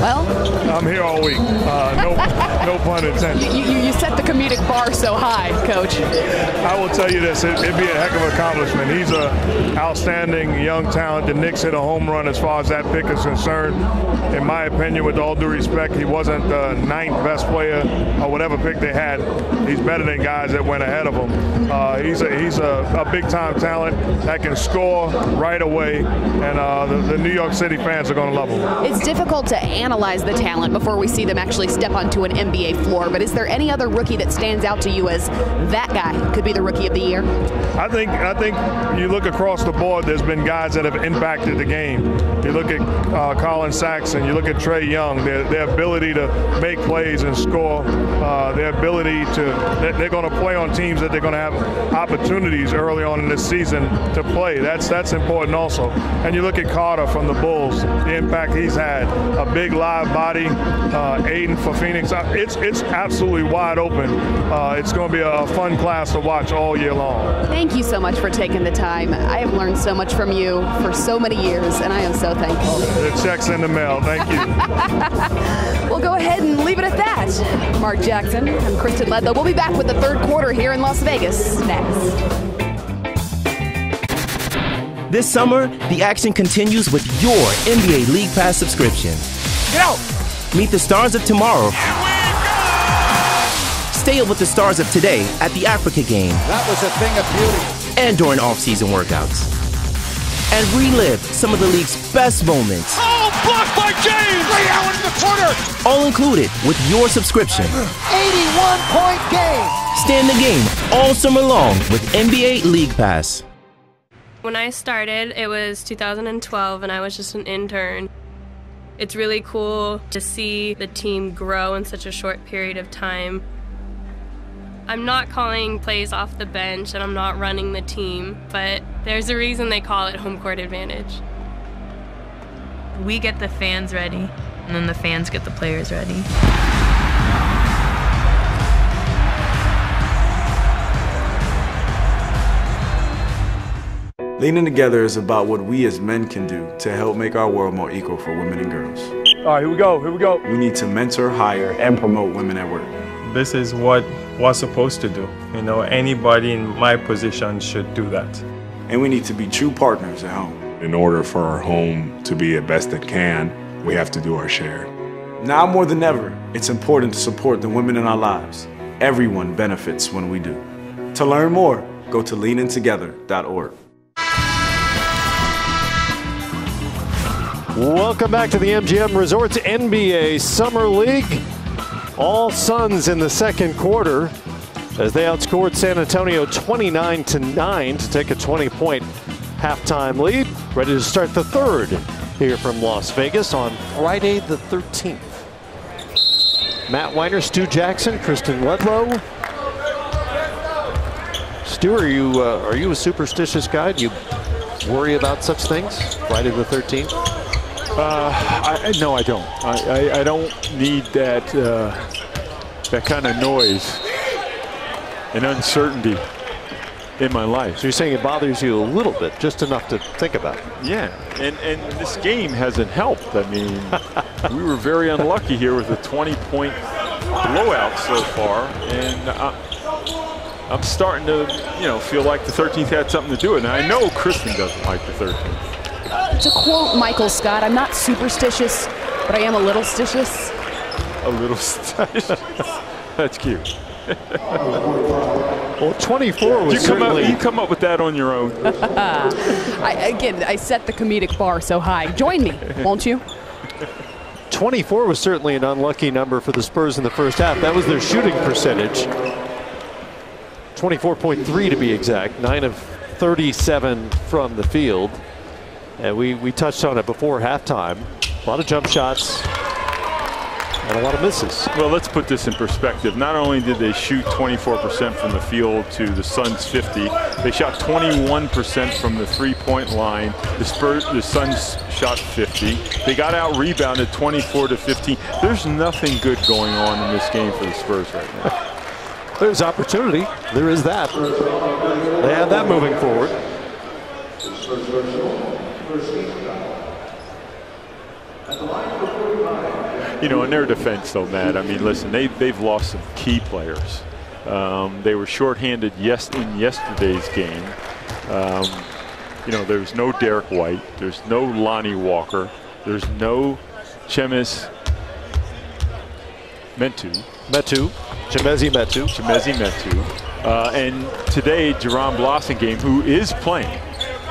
well, I'm here all week. Uh, no, no pun intended. You, you, you, set the comedic bar so high, Coach. I will tell you this: it, would be a heck of an accomplishment. He's an outstanding young talent. The Knicks hit a home run as far as that pick is concerned. In my opinion, with all due respect, he wasn't the ninth best player or whatever pick they had. He's better than guys that went ahead of him. Uh, he's a he's a, a big time talent that can score right away, and uh, the, the New York City fans are going to love him. It's difficult to analyze the talent before we see them actually step onto an NBA floor, but is there any other rookie that stands out to you as that guy could be the rookie of the year? I think I think you look across the board. There's been guys that have impacted the game. You look at uh, Collin Sexton, you look at Trae Young. Their, their ability to make plays and score. Uh, their ability to they're going to play on teams that they're going to have opportunities early on in the season to play. That's that's important also. And you look at Carter from the Bulls, the impact he's had. A big live body, uh, Ayton for Phoenix. Uh, it's it's absolutely wide open. Uh, it's going to be a fun class to watch all year long. Thank you so much for taking the time. I have learned so much from you for so many years, and I am so thankful. The check's in the mail. Thank you. we'll go ahead and leave it at that. Mark Jackson, I'm Kristen Ledlow. We'll be back with the third quarter here in Las Vegas next. This summer, the action continues with your NBA League Pass subscription. Get out! Meet the stars of tomorrow. Stay up with the stars of today at the Africa game. That was a thing of beauty. And during off-season workouts. And relive some of the league's best moments. Oh, blocked by James! Ray Allen in the corner! All included with your subscription. 81-point game! Stay in the game all summer long with NBA League Pass. When I started, it was 2012 and I was just an intern. It's really cool to see the team grow in such a short period of time. I'm not calling plays off the bench and I'm not running the team, but there's a reason they call it home court advantage. We get the fans ready, and then the fans get the players ready. Leaning Together is about what we as men can do to help make our world more equal for women and girls. All right, here we go, here we go. We need to mentor, hire, and promote women at work. This is what we're supposed to do. You know, anybody in my position should do that. And we need to be true partners at home. In order for our home to be the best it can, we have to do our share. Now more than ever, it's important to support the women in our lives. Everyone benefits when we do. To learn more, go to leanintogether.org. Welcome back to the MGM Resorts NBA Summer League. All Suns in the second quarter as they outscored San Antonio 29 to 9 to take a 20 point halftime lead. Ready to start the third here from Las Vegas on Friday the 13th. Matt Winer, Stu Jackson, Kristen Ledlow. Stu, are you uh, are you a superstitious guy? Do you worry about such things? Friday the 13th. Uh, I, no, I don't. I, I, I don't need that uh, that kind of noise and uncertainty in my life. So you're saying it bothers you a little bit, just enough to think about. Yeah, and and this game hasn't helped. I mean, we were very unlucky here with a 20-point blowout so far, and I, I'm starting to, you know, feel like the 13th had something to do with it. And I know Kristen doesn't like the 13th. To quote Michael Scott, I'm not superstitious, but I am a little stitious. A little stitious. That's cute. well, 24 was you come, up, you come up with that on your own. I, again, I set the comedic bar so high. Join me, won't you? 24 was certainly an unlucky number for the Spurs in the first half. That was their shooting percentage. 24.3 to be exact. 9 of 37 from the field. And we, we touched on it before halftime. A lot of jump shots and a lot of misses. Well, let's put this in perspective. Not only did they shoot 24% from the field to the Suns 50, they shot 21% from the three-point line. The Spurs, the Suns shot 50. They got out rebounded 24 to 15. There's nothing good going on in this game for the Spurs right now. There's opportunity. There is that. They have that moving forward. You know, in their defense, though, Matt, I mean, listen, they, they've lost some key players. Um, they were shorthanded yes, in yesterday's game. Um, you know, there's no Derrick White. There's no Lonnie Walker. There's no Chemis Mentu. Metu. Chimezie Metu. Chimezie Metu. Uh, and today, Jaron Blossomgame, who is playing,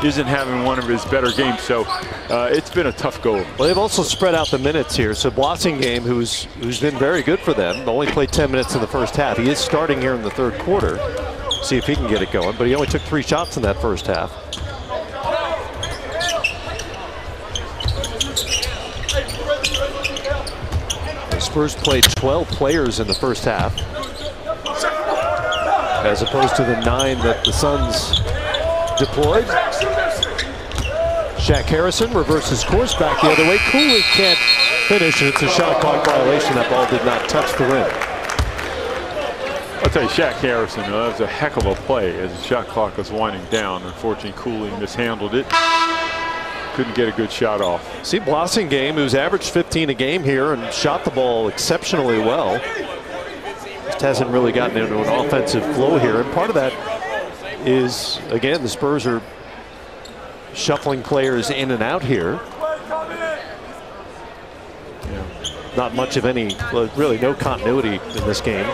isn't having one of his better games. So uh, it's been a tough go. Well, they've also spread out the minutes here. So Blossomgame, who's who's been very good for them, only played 10 minutes in the first half. He is starting here in the third quarter. See if he can get it going. But he only took three shots in that first half. The Spurs played 12 players in the first half, as opposed to the nine that the Suns deployed. Shaq Harrison reverses course back the other way. Cooley can't finish, and it's a shot clock violation. That ball did not touch the rim. I'll tell you, Shaq Harrison, uh, that was a heck of a play as the shot clock was winding down. Unfortunately, Cooley mishandled it. Couldn't get a good shot off. See Blossomgame, who's averaged 15 a game here and shot the ball exceptionally well. Just hasn't really gotten into an offensive flow here. And part of that is, again, the Spurs are shuffling players in and out here. Yeah. Not much of any, really no continuity in this game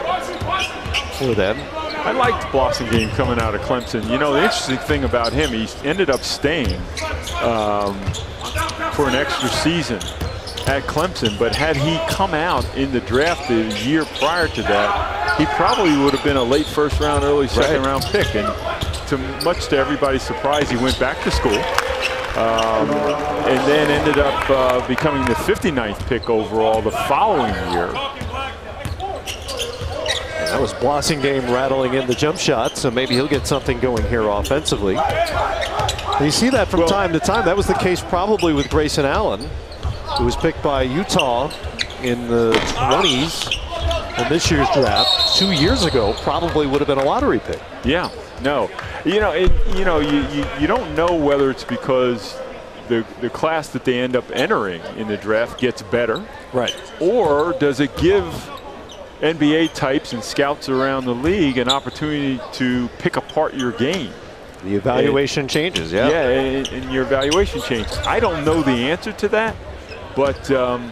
for them. I liked Blossomgame coming out of Clemson. You know, the interesting thing about him, he ended up staying um, for an extra season at Clemson, but had he come out in the draft the year prior to that, he probably would have been a late first round, early second right. round pick. And to much to everybody's surprise, he went back to school. Um, and then ended up uh, becoming the 59th pick overall the following year. And that was Blossomgame rattling in the jump shot, so maybe he'll get something going here offensively. You see that from well, time to time. That was the case probably with Grayson Allen. who was picked by Utah in the 20s in this year's draft, two years ago, probably would have been a lottery pick. Yeah, no. You know, it, you know, you, you, you don't know whether it's because the, the class that they end up entering in the draft gets better. Right. Or does it give NBA types and scouts around the league an opportunity to pick apart your game? The evaluation and, changes, yeah. Yeah, and, and, your evaluation changes. I don't know the answer to that, but um,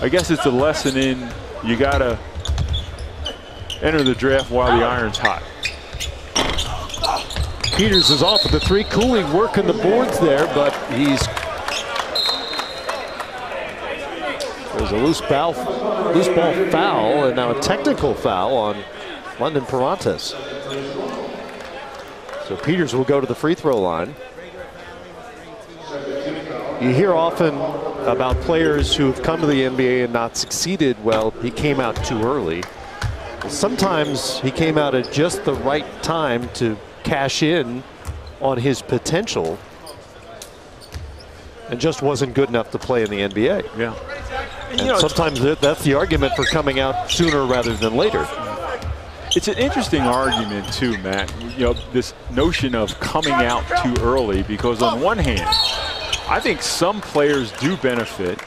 I guess it's a lesson in you got to enter the draft while the iron's hot. Peters is off with the three. Cooley working the boards there, but he's there's a loose ball, loose ball foul, and now a technical foul on London Perrantes. So Peters will go to the free throw line. You hear often about players who have come to the NBA and not succeeded. Well, he came out too early. Sometimes he came out at just the right time to cash in on his potential and just wasn't good enough to play in the NBA. Yeah. And, and know, sometimes that's the argument for coming out sooner rather than later. It's an interesting argument too, Matt. You know, this notion of coming out too early because on one hand, I think some players do benefit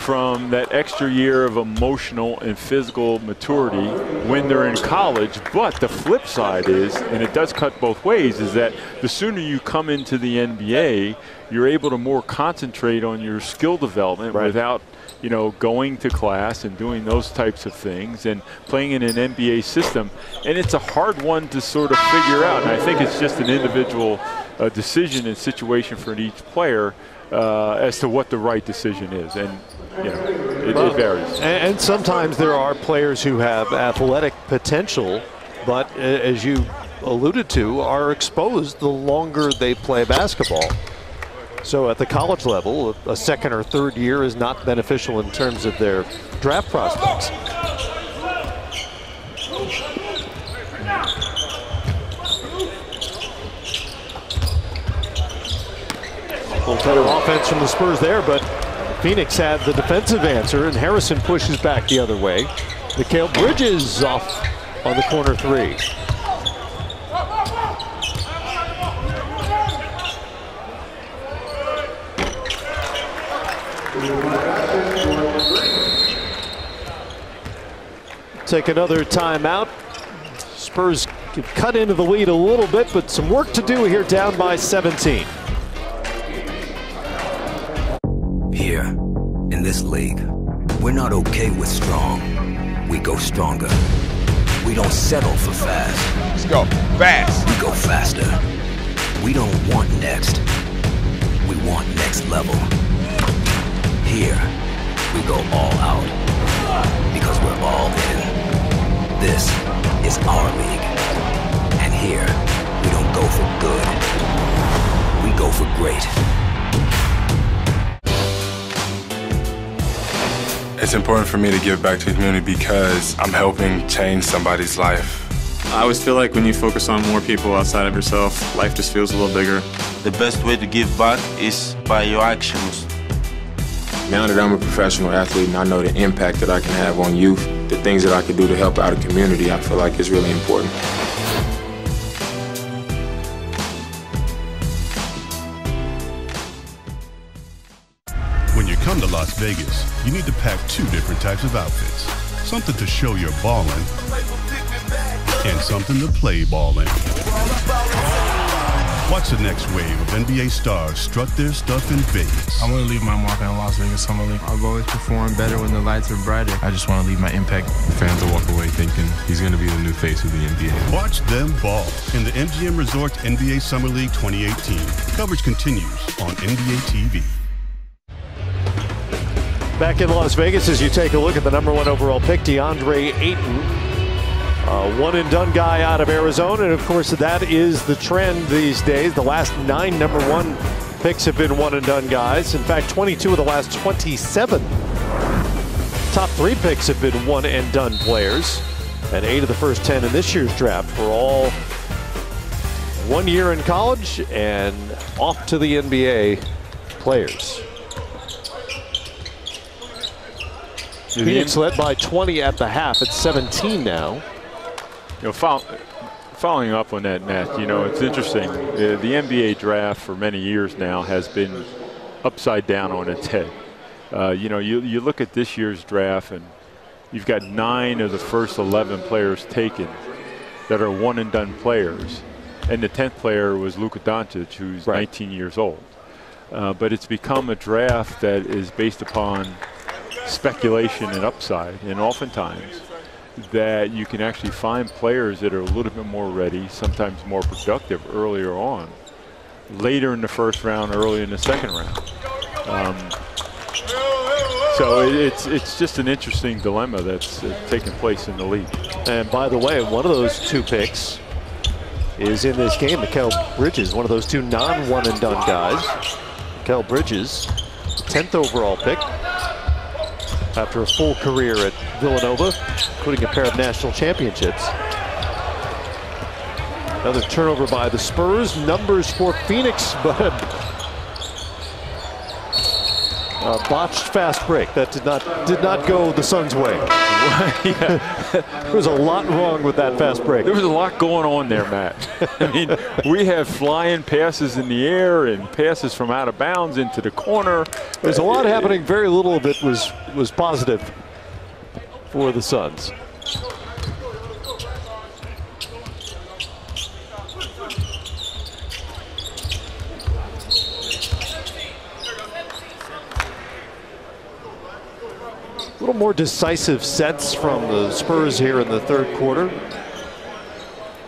from that extra year of emotional and physical maturity when they're in college. But the flip side is, and it does cut both ways, is that the sooner you come into the NBA, you're able to more concentrate on your skill development right. without – you know, going to class and doing those types of things and playing in an NBA system. And it's a hard one to sort of figure out. And I think it's just an individual uh, decision and situation for each player uh, as to what the right decision is. And, know, it, well, it varies. And, and sometimes there are players who have athletic potential, but uh, as you alluded to, are exposed the longer they play basketball. So at the college level, a second or third year is not beneficial in terms of their draft prospects. A little better offense from the Spurs there, but Phoenix had the defensive answer, and Harrison pushes back the other way. Mikal Bridges off on the corner three. Take another timeout. Spurs cut into the lead a little bit, but some work to do here down by 17. Here, in this league, we're not okay with strong. We go stronger. We don't settle for fast. Let's go fast. We go faster. We don't want next. We want next level. Here, we go all out because we're all in. This is our league. And here, we don't go for good. We go for great. It's important for me to give back to the community because I'm helping change somebody's life. I always feel like when you focus on more people outside of yourself, life just feels a little bigger. The best way to give back is by your actions. Now that I'm a professional athlete and I know the impact that I can have on youth, the things that I can do to help out a community, I feel like is really important. Vegas, you need to pack two different types of outfits. Something to show you're ballin' and something to play ballin'. Watch the next wave of NBA stars strut their stuff in Vegas. I want to leave my mark in Las Vegas Summer League. I've always performed better when the lights are brighter. I just want to leave my impact. The fans will walk away thinking he's going to be the new face of the NBA. Watch them ball in the MGM Resorts NBA Summer League 2018. Coverage continues on NBA TV. Back in Las Vegas as you take a look at the number one overall pick, DeAndre Ayton uh, one and done guy out of Arizona. And of course, that is the trend these days. The last nine number one picks have been one and done guys. In fact, 22 of the last 27 top three picks have been one and done players. And eight of the first 10 in this year's draft were all one year in college and off to the NBA players. Phoenix led by 20 at the half. It's 17 now. You know, follow, following up on that, Matt, you know, it's interesting. Uh, the NBA draft for many years now has been upside down on its head. Uh, you know, you, you look at this year's draft and you've got nine of the first 11 players taken that are one and done players. And the 10th player was Luka Doncic, who's right. 19 years old. Uh, but it's become a draft that is based upon speculation and upside. And oftentimes, that you can actually find players that are a little bit more ready, sometimes more productive earlier on, later in the first round, early in the second round. Um, so it's it's just an interesting dilemma that's uh, taking place in the league. And by the way, one of those two picks is in this game, Mikal Bridges, one of those two non-one and done guys. Mikal Bridges, 10th overall pick, after a full career at Villanova, including a pair of national championships. Another turnover by the Spurs. Numbers for Phoenix, but a botched fast break. That did not did not go the Suns' way. there was a lot wrong with that fast break. There was a lot going on there, Matt. I mean, we have flying passes in the air and passes from out of bounds into the corner. There's a lot happening. Very little of it was was positive for the Suns. A little more decisive sets from the Spurs here in the third quarter.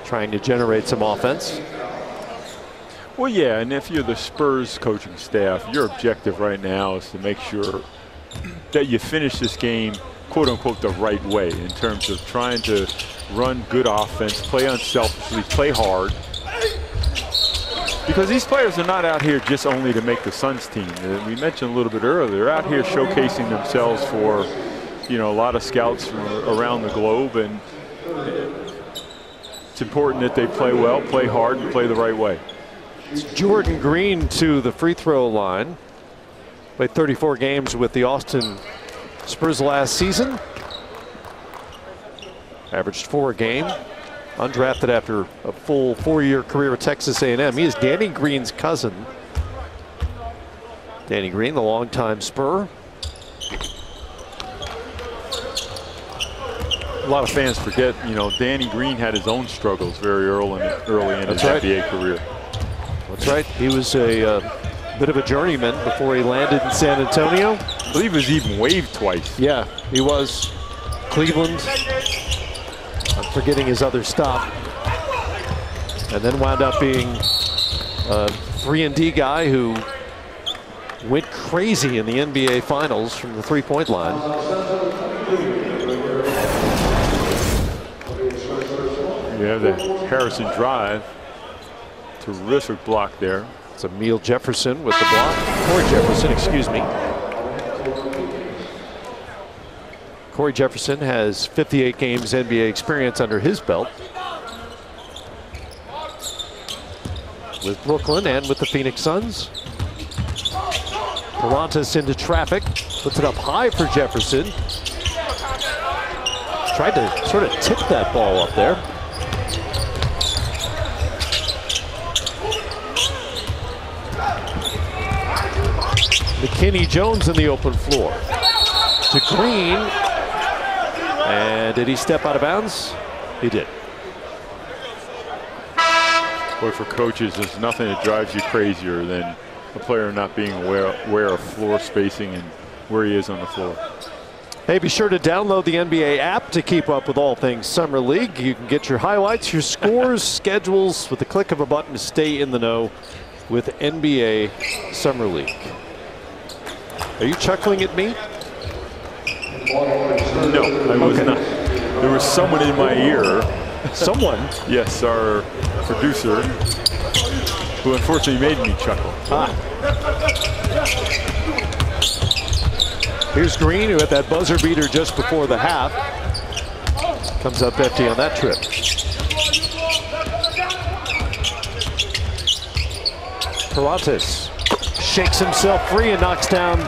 Trying to generate some offense. Well, yeah, and if you're the Spurs coaching staff, your objective right now is to make sure that you finish this game, quote unquote, the right way in terms of trying to run good offense, play unselfishly, play hard. Because these players are not out here just only to make the Suns team. Uh, we mentioned a little bit earlier, they're out here showcasing themselves for you know, a lot of scouts from around the globe, and it's important that they play well, play hard, and play the right way. It's Jordan Green to the free throw line. Played 34 games with the Austin Spurs last season. Averaged four a game. Undrafted after a full four-year career at Texas A&M. He is Danny Green's cousin. Danny Green, the longtime Spur, a lot of fans forget, you know, Danny Green had his own struggles very early in, early in his right. NBA career. That's right. He was a uh, bit of a journeyman before he landed in San Antonio. I believe he was even waived twice. Yeah, he was. Cleveland. I'm forgetting his other stop. And then wound up being a 3 and D guy who went crazy in the NBA Finals from the three-point line. You have the Harrison drive. Terrific block there. It's Amile Jefferson with the block. Corey Jefferson, excuse me. Corey Jefferson has 58 games NBA experience under his belt. With Brooklyn and with the Phoenix Suns. Perrantes into traffic. Puts it up high for Jefferson. Tried to sort of tip that ball up there. McKinney Jones in the open floor. To Green. And did he step out of bounds? He did. Boy, for coaches, there's nothing that drives you crazier than a player not being aware, aware of floor spacing and where he is on the floor. Hey, be sure to download the NBA app to keep up with all things Summer League. You can get your highlights, your scores, schedules with the click of a button to stay in the know with NBA Summer League. Are you chuckling at me? No, I was okay. not. There was someone in my ear. Someone? yes, our producer, who unfortunately made me chuckle. Ah. Here's Green, who had that buzzer beater just before the half. Comes up empty on that trip. Perrantes shakes himself free and knocks down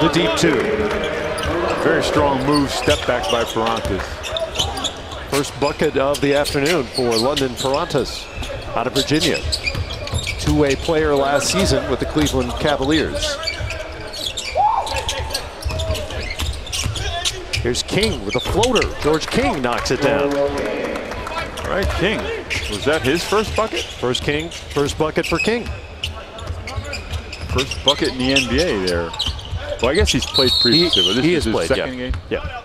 the deep two. Very strong move, step back by Perrantes. First bucket of the afternoon for London Perrantes out of Virginia. Two-way player last season with the Cleveland Cavaliers. Here's King with a floater. George King knocks it down. All right, King. Was that his first bucket? First King, first bucket for King. First bucket in the NBA there. Well, I guess he's played previously, but this he is has his played, second yeah. game. Yeah.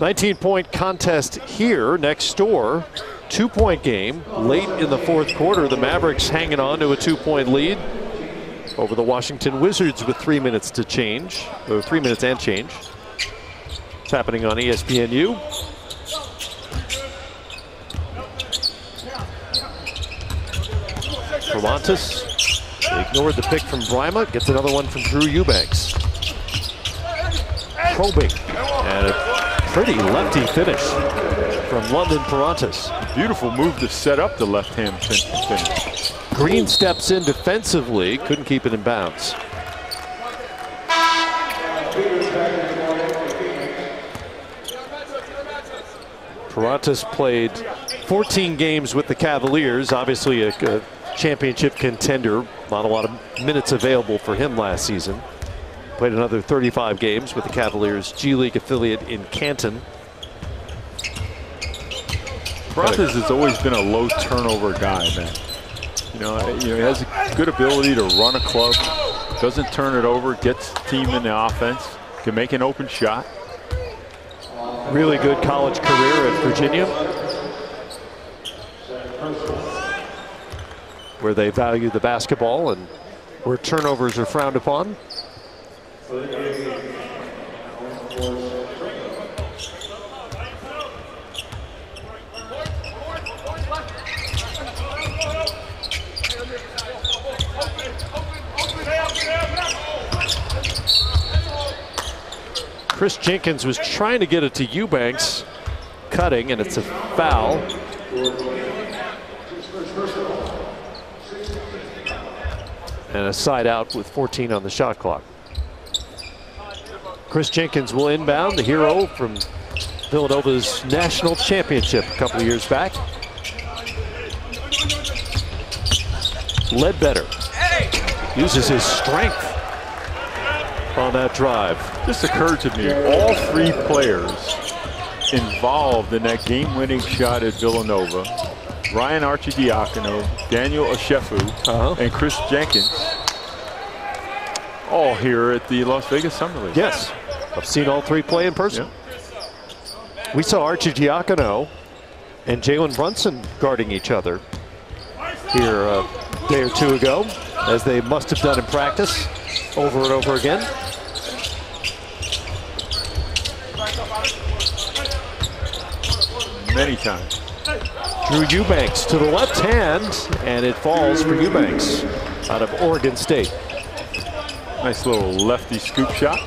19 point contest here next door. Two point game late in the fourth quarter. The Mavericks hanging on to a two point lead over the Washington Wizards with three minutes to change, or three minutes and change. It's happening on ESPNU. Perrantes ignored the pick from Brimah, gets another one from Drew Eubanks. Probing, and a pretty lefty finish from London Perrantes. Beautiful move to set up the left-hand fin finish. Green steps in defensively, couldn't keep it in bounds. Perrantes played 14 games with the Cavaliers, obviously a, a championship contender. Not a lot of minutes available for him last season. Played another 35 games with the Cavaliers G League affiliate in Canton. Perrantes has always been a low turnover guy, man. You know, you know, he has a good ability to run a club, doesn't turn it over, gets team in the offense, can make an open shot. Really good college career at Virginia. Where they value the basketball and where turnovers are frowned upon. Chris Jenkins was trying to get it to Eubanks, cutting, and it's a foul. And a side out with 14 on the shot clock. Chris Jenkins will inbound, the hero from Villanova's national championship a couple of years back. Ledbetter uses his strength on that drive. This occurred to me, all three players involved in that game-winning shot at Villanova, Ryan Arcidiacono, Daniel Ochefu, Uh-huh. and Chris Jenkins, all here at the Las Vegas Summer League. Yes, I've seen all three play in person. We saw Arcidiacono and Jalen Brunson guarding each other here a day or two ago, as they must have done in practice over and over again. Many times. Drew Eubanks to the left hand, and it falls for Eubanks out of Oregon State. Nice little lefty scoop shot.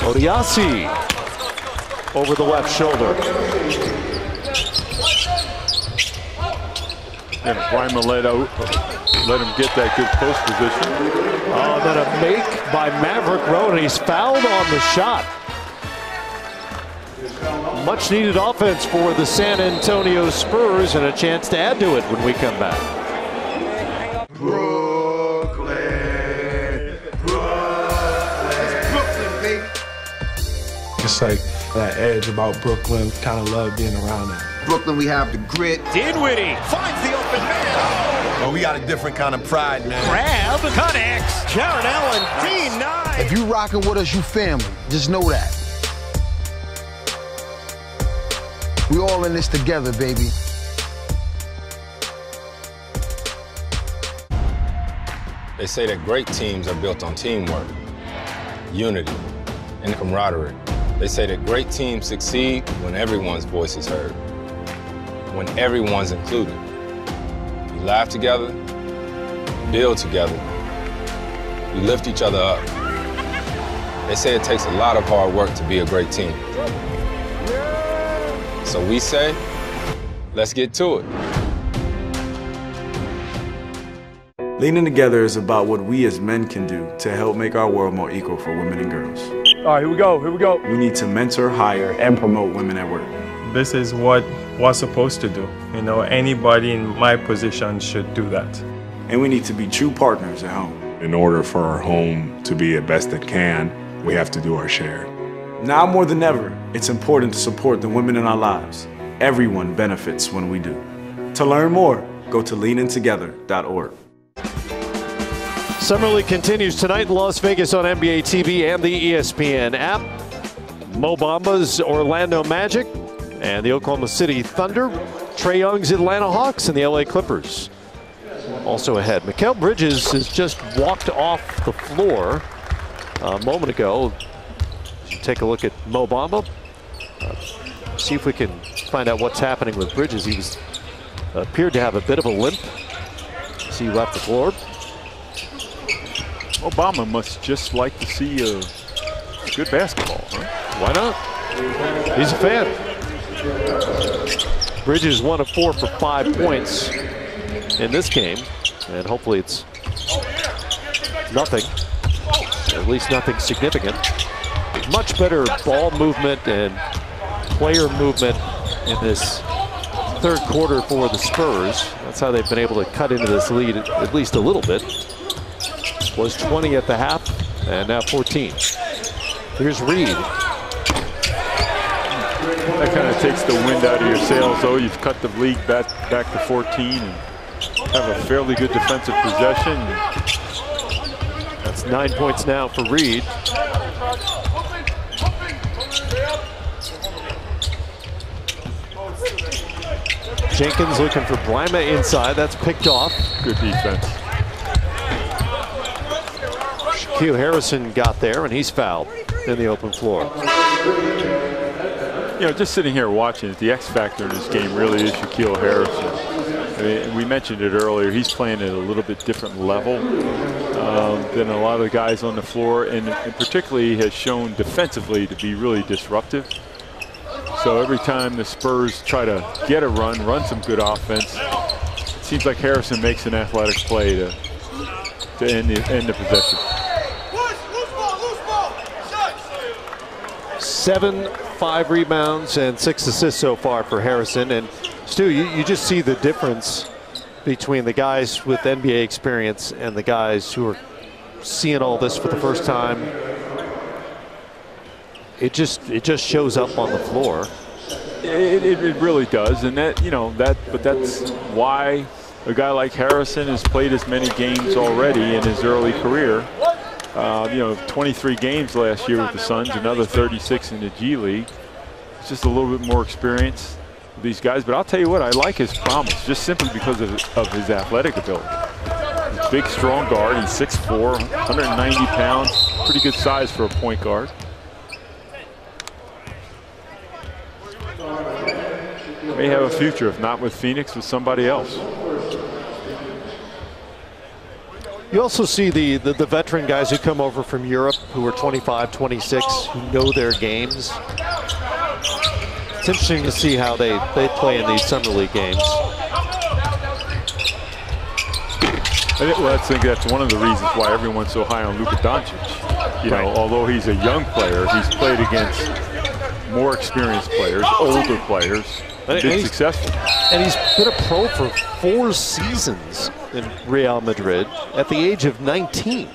Odiase over the left shoulder. And Brimah let out, let him get that good post position. Oh, then a make by Maverick Rowan. and He's fouled on the shot. Much needed offense for the San Antonio Spurs and a chance to add to it when we come back. Brooklyn, Brooklyn, It's like that edge about Brooklyn. Kind of love being around that. Brooklyn, we have the grit. Dinwiddie finds the open man. Oh, we got a different kind of pride, man. Crabbe connects. Jarrett Allen denied. If you rocking with us, you family. Just know that. We all in this together, baby. They say that great teams are built on teamwork, unity, and camaraderie. They say that great teams succeed when everyone's voice is heard, when everyone's included. We laugh together, build together, We lift each other up. They say it takes a lot of hard work to be a great team. So we say, let's get to it. Leaning together is about what we as men can do to help make our world more equal for women and girls. All right, here we go. Here we go. We need to mentor, hire, and promote women at work. This is what we're supposed to do. You know, anybody in my position should do that. And we need to be true partners at home. In order for our home to be the best it can, we have to do our share. Now more than ever, it's important to support the women in our lives. Everyone benefits when we do. To learn more, go to leanintogether.org. Summer League continues tonight in Las Vegas on NBA TV and the ESPN app. Mo Bamba's Orlando Magic and the Oklahoma City Thunder, Trae Young's Atlanta Hawks, and the LA Clippers. Also ahead, Mikal Bridges has just walked off the floor a moment ago. Take a look at Mo Bamba. Uh, see if we can find out what's happening with Bridges. He was appeared to have a bit of a limp. See he left the floor. Obama must just like to see uh, good basketball, huh? Why not? He's a fan. Bridges one of four for five points in this game, and hopefully it's nothing, at least nothing significant. Much better ball movement and player movement in this third quarter for the Spurs. That's how they've been able to cut into this lead at least a little bit. Was 20 at the half, and now 14. Here's Reed. That kind of takes the wind out of your sails, though. You've cut the league back, back to 14 and have a fairly good defensive possession. That's nine points now for Reed. Jenkins looking for Brimah inside. That's picked off. Good defense. Shaquille Harrison got there, and he's fouled in the open floor. You know, just sitting here watching it, the X factor in this game really is Shaquille Harrison. I mean, we mentioned it earlier. He's playing at a little bit different level um, than a lot of the guys on the floor, and, and particularly has shown defensively to be really disruptive. So every time the Spurs try to get a run, run some good offense, it seems like Harrison makes an athletic play to, to end, the, end the possession. Seven, five rebounds, and six assists so far for Harrison. And Stu, you, you just see the difference between the guys with NBA experience and the guys who are seeing all this for the first time. It just it just shows up on the floor. It, it, it, really does, and that you know that, but that's why a guy like Harrison has played as many games already in his early career. Uh, you know, 23 games last year with the Suns, another 36 in the G League. It's just a little bit more experience with these guys, but I'll tell you what, I like his promise just simply because of, of his athletic ability. Big, strong guard. He's 6'4", 190 pounds, pretty good size for a point guard. may have a future, if not with Phoenix, with somebody else. You also see the, the, the, veteran guys who come over from Europe who are 25, 26, who know their games. It's interesting to see how they, they play in these Summer League games. well, I think that's one of the reasons why everyone's so high on Luka Doncic. You know, right. although he's a young player, he's played against more experienced players, older players, and successful. And he's been a pro for four seasons in Real Madrid at the age of 19.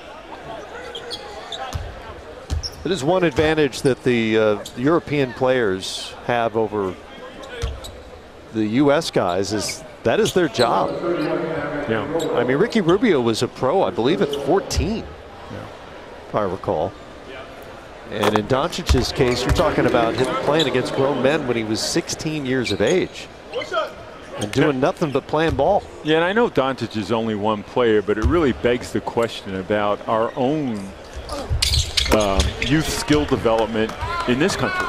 It is one advantage that the uh, European players have over the U.S. guys is that is their job. Yeah. I mean, Ricky Rubio was a pro, I believe, at 14, yeah. if I recall. And in Doncic's case, you're talking about him playing against grown men when he was 16 years of age. And doing nothing but playing ball. Yeah, and I know Doncic is only one player, but it really begs the question about our own um, youth skill development in this country.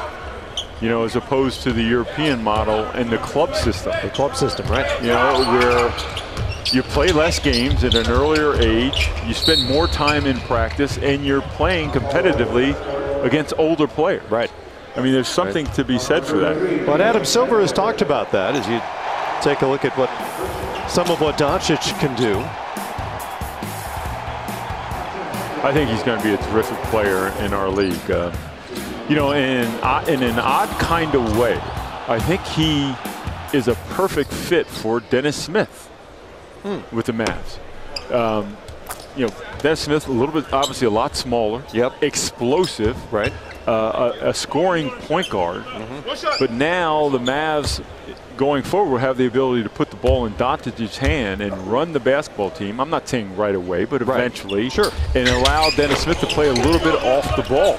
You know, as opposed to the European model and the club system. The club system, right? You know, where you play less games at an earlier age, you spend more time in practice, and you're playing competitively against older players. Right. I mean, there's something right. to be said for that. But Adam Silver has talked about that as you take a look at what some of what Doncic can do. I think he's going to be a terrific player in our league. Uh, you know, in, in an odd kind of way, I think he is a perfect fit for Dennis Smith hmm. with the Mavs. Um, you know, Dennis Smith a little bit, obviously a lot smaller. Yep. Explosive. Right. Uh, a, a, scoring point guard. Mm -hmm. But now the Mavs going forward will have the ability to put the ball in Doncic's hand and run the basketball team. I'm not saying right away, but eventually. Right. Sure. And allow Dennis Smith to play a little bit off the ball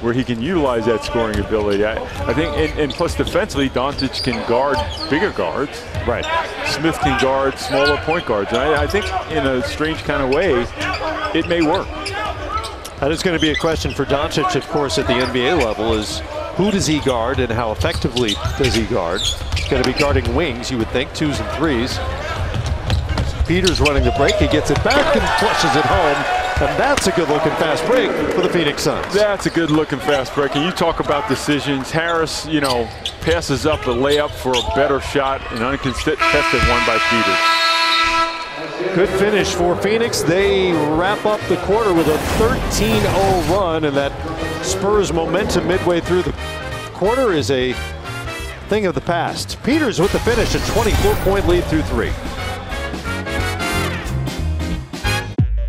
where he can utilize that scoring ability. I, I think, and, and, plus defensively, Doncic can guard bigger guards. Right. Smith can guard smaller point guards. And I, I think in a strange kind of way, it may work. That is going to be a question for Doncic, of course, at the NBA level is who does he guard and how effectively does he guard? He's going to be guarding wings, you would think, twos and threes. Peters running the break. He gets it back and flushes it home. And that's a good looking fast break for the Phoenix Suns. That's a good looking fast break. And you talk about decisions. Harris, you know, passes up a layup for a better shot, an uncontested one by Peters. Good finish for Phoenix. They wrap up the quarter with a 13-0 run, and that Spurs momentum midway through the quarter is a thing of the past. Peters with the finish, a 24-point lead through three.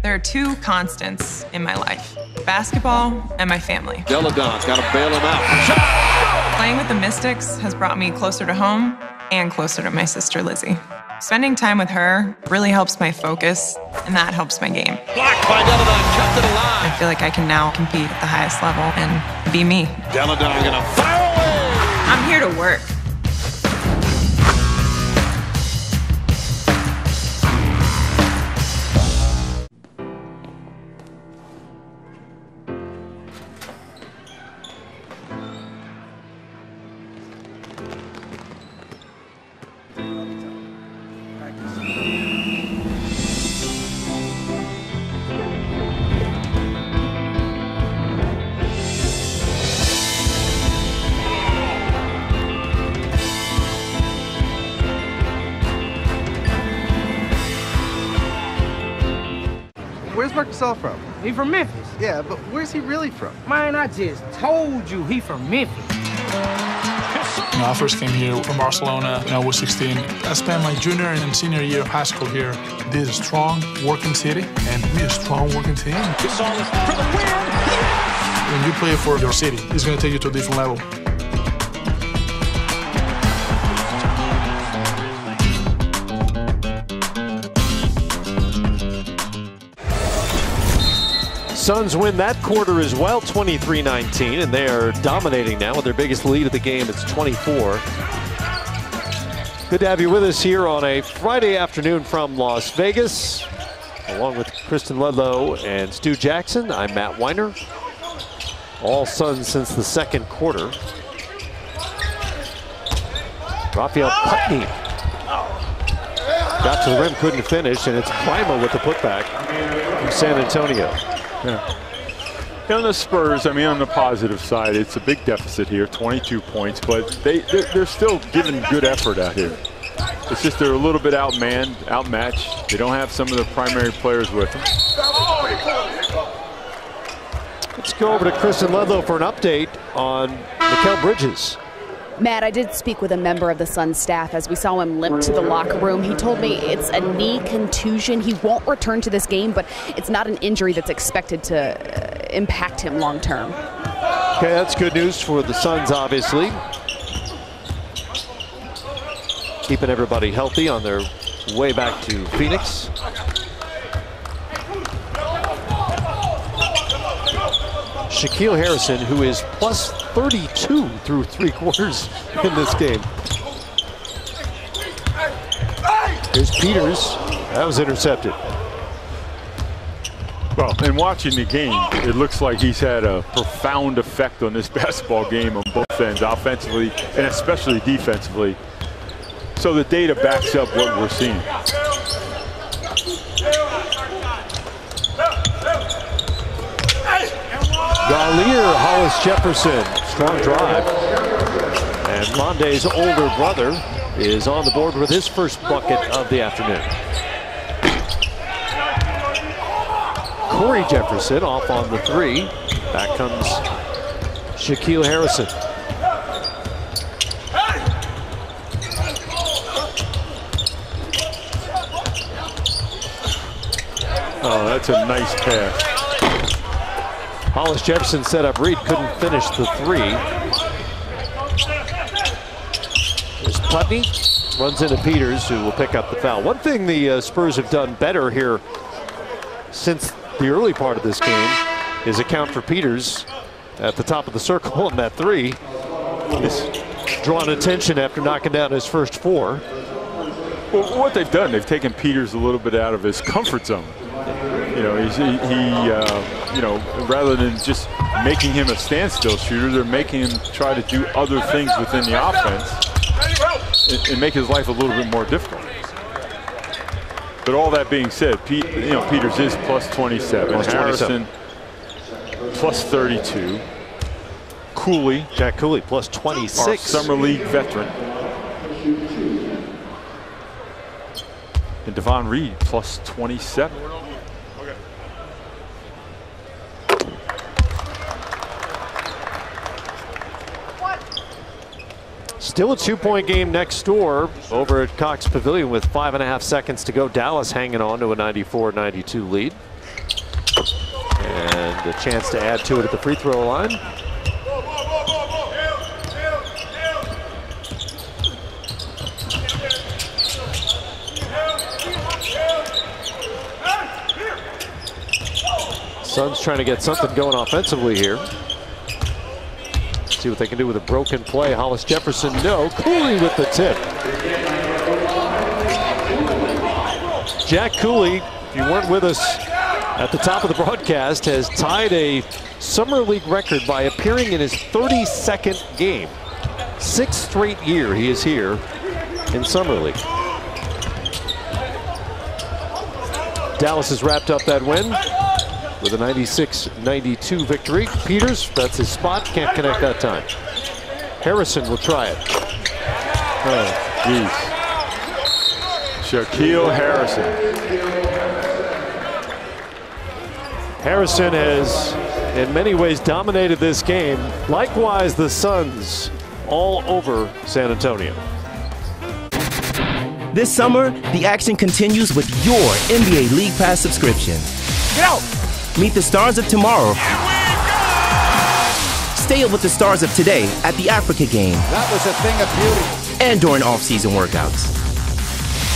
There are two constants in my life basketball and my family. Delle Donne got to bail him out. Playing with the Mystics has brought me closer to home and closer to my sister Lizzie. Spending time with her really helps my focus, and that helps my game. Blocked by Delle Donne, kept it alive. I feel like I can now compete at the highest level and be me. Delle Donne gonna fire away. I'm here to work. From? Memphis. Yeah, but where's he really from? Man, I just told you he from Memphis. When I first came here from Barcelona when I was 16, I spent my junior and senior year of high school here. This is a strong working city, and we a strong working team. When you play for your city, it's going to take you to a different level. Suns win that quarter as well, 23-19, and they are dominating now with their biggest lead of the game. It's 24. Good to have you with us here on a Friday afternoon from Las Vegas. Along with Kristen Ledlow and Stu Jackson, I'm Matt Winer. All Suns since the second quarter. Raphael Putney got to the rim, couldn't finish, and it's Brimah with the putback from San Antonio. Yeah. On the Spurs, I mean, on the positive side, it's a big deficit here, 22 points, but they, they're, they're still giving good effort out here. It's just they're a little bit outmanned, outmatched. They don't have some of the primary players with them. Let's go over to Kristen Ledlow for an update on Mikal Bridges. Matt, I did speak with a member of the Suns staff as we saw him limp to the locker room. He told me it's a knee contusion. He won't return to this game, but it's not an injury that's expected to uh, impact him long term. Okay, that's good news for the Suns, obviously. Keeping everybody healthy on their way back to Phoenix. Shaquille Harrison, who is plus 32 through three quarters in this game. Here's Peters. That was intercepted. Well, in watching the game, it looks like he's had a profound effect on this basketball game on both ends, offensively and especially defensively. So the data backs up what we're seeing. Rahlir, Hollis Jefferson, strong drive. And Rondae's older brother is on the board with his first bucket of the afternoon. Corey Jefferson off on the three. Back comes Shaquille Harrison. Oh, that's a nice pass. Hollis Jefferson set up Reed, couldn't finish the three. There's Putney, runs into Peters, who will pick up the foul. One thing the uh, Spurs have done better here since the early part of this game is account for Peters at the top of the circle on that three. He's drawn attention after knocking down his first four. Well, what they've done, they've taken Peters a little bit out of his comfort zone. You know, he's, he, he uh, you know, rather than just making him a standstill shooter, they're making him try to do other things within the offense and, and make his life a little bit more difficult. But all that being said, Pete, you know, Peters is plus 27. Plus 27. Harrison plus 32. Cooley, Jack Cooley plus 26. our summer league veteran. And Davon Reed plus 27. Still a two-point game next door over at Cox Pavilion with five and a half seconds to go. Dallas hanging on to a 94-92 lead. And a chance to add to it at the free throw line. Suns trying to get something going offensively here. See what they can do with a broken play. Hollis Jefferson, no. Cooley with the tip. Jack Cooley, if you weren't with us at the top of the broadcast, has tied a Summer League record by appearing in his 32nd game. Sixth straight year he is here in Summer League. Dallas has wrapped up that win with a 96-92 victory. Peters, that's his spot, can't connect that time. Harrison will try it. Oh, geez. Shaquille Harrison. Harrison has, in many ways, dominated this game. Likewise, the Suns all over San Antonio. This summer, the action continues with your NBA League Pass subscription. Get out! Meet the stars of tomorrow. Stay up with the stars of today at the Africa game. That was a thing of beauty. And during off-season workouts.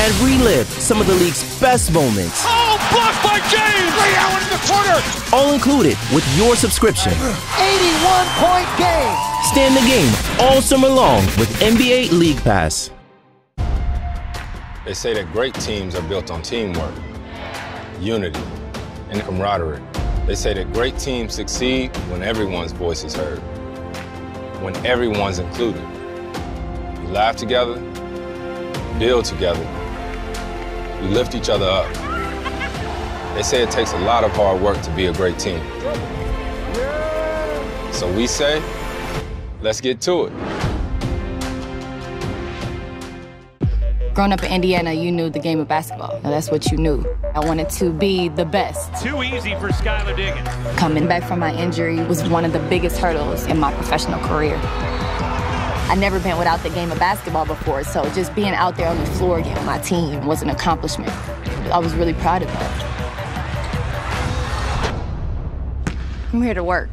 And relive some of the league's best moments. Oh, blocked by James! Ray Allen in the corner! All included with your subscription. 81-point game! Stay in the game all summer long with NBA League Pass. They say that great teams are built on teamwork, unity, and camaraderie. They say that great teams succeed when everyone's voice is heard, when everyone's included. We laugh together, build together, we lift each other up. They say it takes a lot of hard work to be a great team. So we say, let's get to it. Growing up in Indiana, you knew the game of basketball. Now, that's what you knew. I wanted to be the best. Too easy for Skylar Diggins. Coming back from my injury was one of the biggest hurdles in my professional career. I'd never been without the game of basketball before, so just being out there on the floor again with my team was an accomplishment. I was really proud of that. I'm here to work.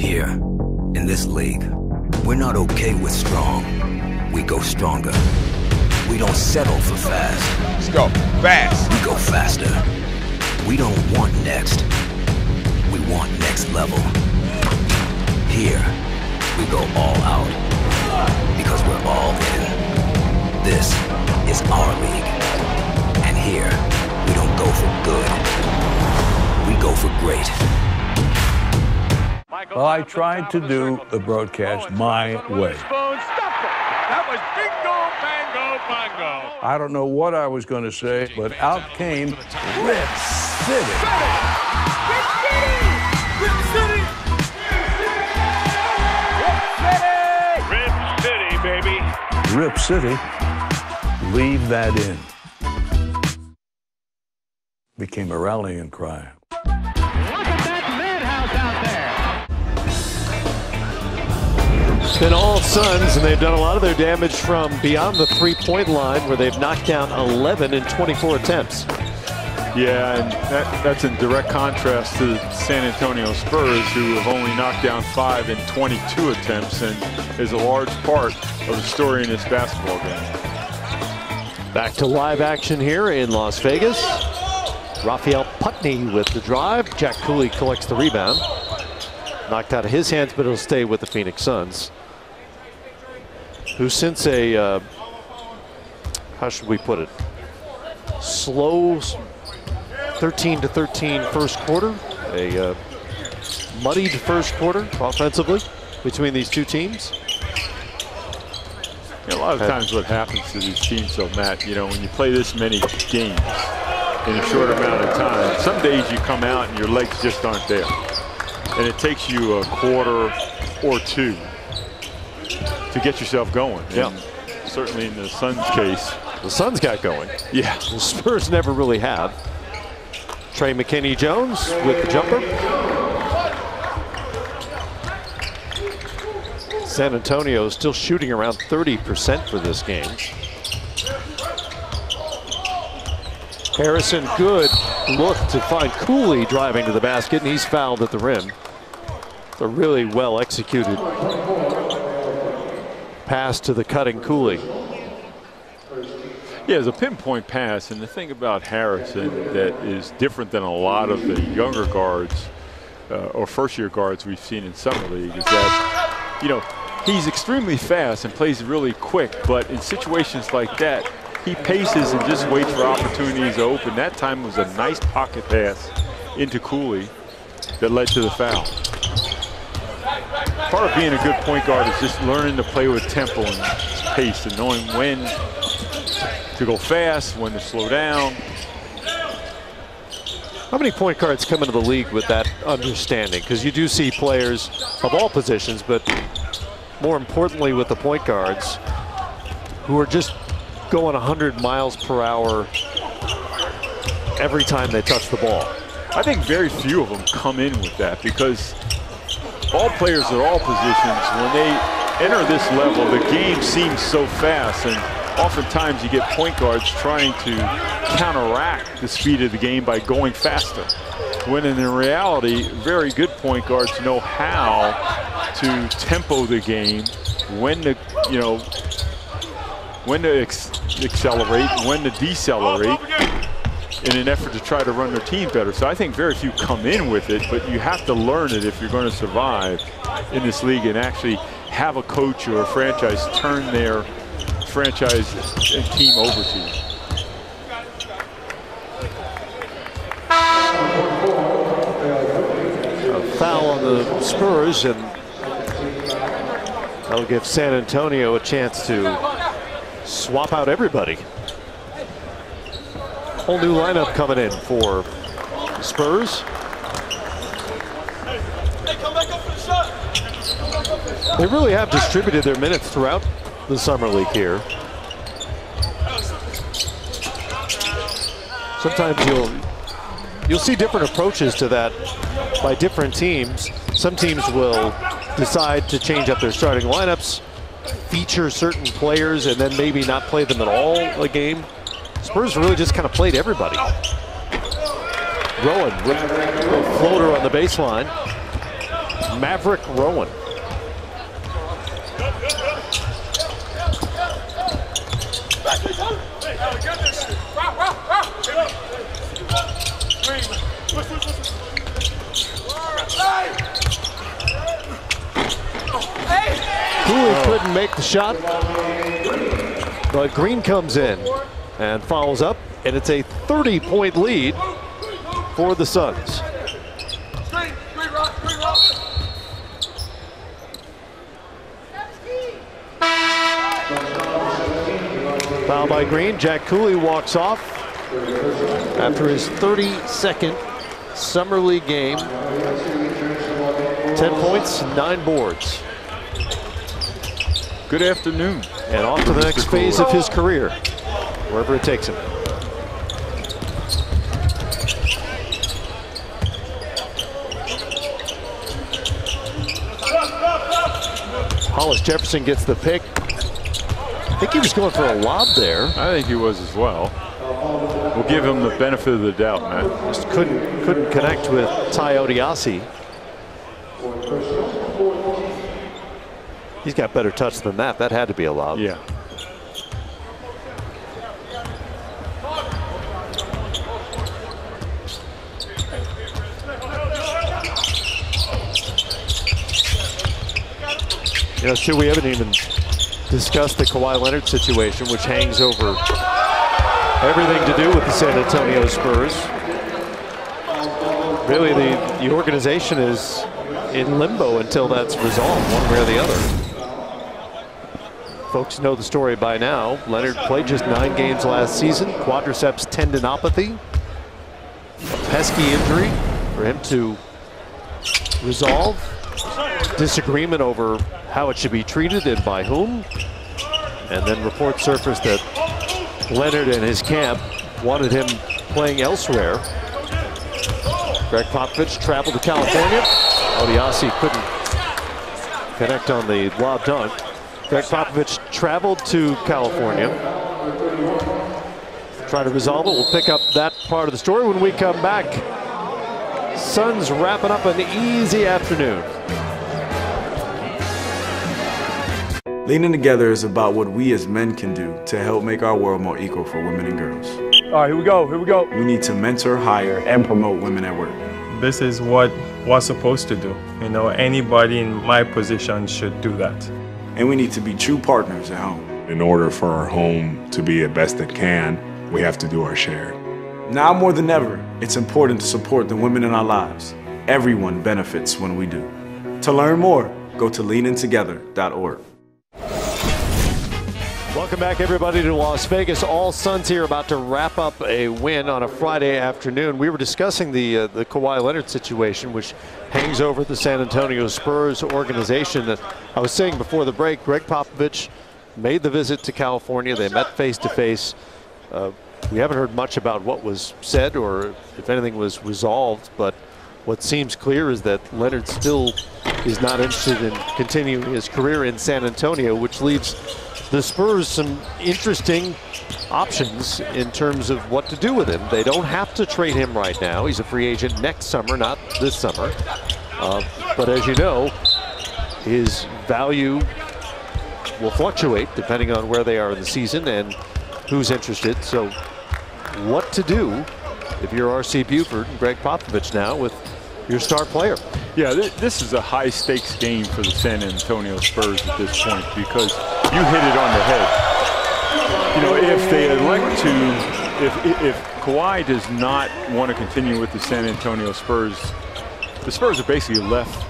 Here, in this league, we're not okay with strong. We go stronger. We don't settle for fast. Let's go. Fast. We go faster. We don't want next. We want next level. Here, we go all out. Because we're all in. This is our league. And here, we don't go for good. We go for great. Well, I tried to do the broadcast my way. That was bingo, bang, I don't know what I was going to say, but out came Rip City. Rip City, baby. Rip City, leave that in. Became a rallying cry. Been all Suns, and they've done a lot of their damage from beyond the three-point line, where they've knocked down 11 in 24 attempts. Yeah, and that, that's in direct contrast to the San Antonio Spurs, who have only knocked down five in 22 attempts, and is a large part of the story in this basketball game. Back to live action here in Las Vegas. Raphael Putney with the drive. Jack Cooley collects the rebound. Knocked out of his hands, but it'll stay with the Phoenix Suns. Who since a, uh, how should we put it, slow 13 to 13 first quarter, a uh, muddied first quarter offensively between these two teams. A lot of times what happens to these teams, though, Matt, you know, when you play this many games in a short amount of time, some days you come out and your legs just aren't there. And it takes you a quarter or two to get yourself going. Yeah. And certainly in the Suns' case. The Suns got going. Yeah. The Spurs never really have. Trey McKinney Jones with the jumper. San Antonio is still shooting around 30% for this game. Harrison, good look to find Cooley driving to the basket, and he's fouled at the rim. It's a really well executed pass to the cutting Cooley. Yeah, it's a pinpoint pass, and the thing about Harrison that is different than a lot of the younger guards uh, or first-year guards we've seen in summer league is that, you know, he's extremely fast and plays really quick, but in situations like that, he paces and just waits for opportunities to open. That time was a nice pocket pass into Cooley that led to the foul. Part of being a good point guard is just learning to play with tempo and pace and knowing when to go fast, when to slow down. How many point guards come into the league with that understanding? Because you do see players of all positions, but more importantly with the point guards, who are just going 100 miles per hour every time they touch the ball. I think very few of them come in with that because all players at all positions, when they enter this level, the game seems so fast and oftentimes you get point guards trying to counteract the speed of the game by going faster. When in reality, very good point guards know how to tempo the game, when to, you know, when to accelerate, when to decelerate in an effort to try to run their team better. So I think very few come in with it, but you have to learn it if you're going to survive in this league and actually have a coach or a franchise turn their franchise and team over to you. A foul on the Spurs, and that'll give San Antonio a chance to swap out everybody. Whole new lineup coming in for Spurs. They really have distributed their minutes throughout the summer league here. Sometimes you'll you'll see different approaches to that by different teams. Some teams will decide to change up their starting lineups, feature certain players, and then maybe not play them at all a game. Spurs really just kind of played everybody. Rowan floater on the baseline. Maverick Rowan. Cooley couldn't make the shot, but Green comes in and follows up, and it's a 30-point lead for the Suns. Foul by Green. Jack Cooley walks off after his 32nd Summer League game. 10 points, 9 boards. Good afternoon. And off to the next phase of his career, wherever it takes him. Hollis Jefferson gets the pick. I think he was going for a lob there. I think he was as well. We'll give him the benefit of the doubt, man. Just couldn't couldn't connect with Tai Odiase. He's got better touch than that. That had to be a lob. Yeah. Know, too, we haven't even discussed the Kawhi Leonard situation, which hangs over everything to do with the San Antonio Spurs. Really, the, the organization is in limbo until that's resolved, one way or the other. Folks know the story by now. Leonard played just nine games last season, quadriceps tendinopathy, a pesky injury for him to resolve. Disagreement over how it should be treated and by whom. And then reports surfaced that Leonard and his camp wanted him playing elsewhere. Gregg Popovich traveled to California. Odiase couldn't connect on the lob dunk. Gregg Popovich traveled to California. Try to resolve it. We'll pick up that part of the story when we come back. Suns wrapping up an easy afternoon. Lean In Together is about what we as men can do to help make our world more equal for women and girls. All right, here we go, here we go. We need to mentor, hire, and promote women at work. This is what we're supposed to do. You know, anybody in my position should do that. And we need to be true partners at home. In order for our home to be the best it can, we have to do our share. Now more than ever, it's important to support the women in our lives. Everyone benefits when we do. To learn more, go to leanintogether.org. Welcome back, everybody, to Las Vegas. All Suns here about to wrap up a win on a Friday afternoon. We were discussing the uh, the Kawhi Leonard situation, which hangs over the San Antonio Spurs organization. That I was saying before the break, Gregg Popovich made the visit to California. They met face to face. We haven't heard much about what was said or if anything was resolved, but what seems clear is that Leonard still is not interested in continuing his career in San Antonio, which leaves the Spurs some interesting options in terms of what to do with him. They don't have to trade him right now. He's a free agent next summer, not this summer. Uh, but as you know, his value will fluctuate depending on where they are in the season and who's interested. So what to do if you're R.C. Buford and Gregg Popovich now with your star player? Yeah, th this is a high stakes game for the San Antonio Spurs at this point because you hit it on the head. You know, if they elect to, if, if Kawhi does not want to continue with the San Antonio Spurs, the Spurs are basically left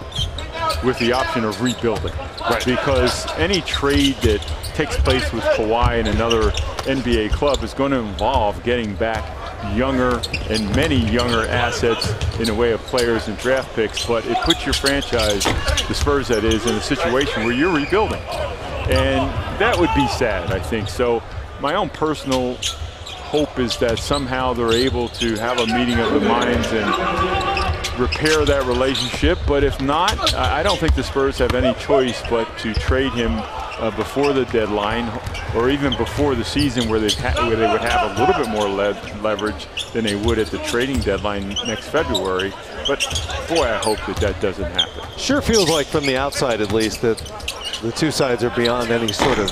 with the option of rebuilding. Right. Because any trade that takes place with Kawhi and another NBA club is going to involve getting back younger and many younger assets in the way of players and draft picks, but it puts your franchise, the Spurs that is, in a situation where you're rebuilding. And that would be sad, I think. So my own personal hope is that somehow they're able to have a meeting of the minds and repair that relationship. But if not, I don't think the Spurs have any choice but to trade him uh, before the deadline or even before the season where, where they would have a little bit more le leverage than they would at the trading deadline next February. But boy, I hope that that doesn't happen. Sure feels like from the outside at least that the two sides are beyond any sort of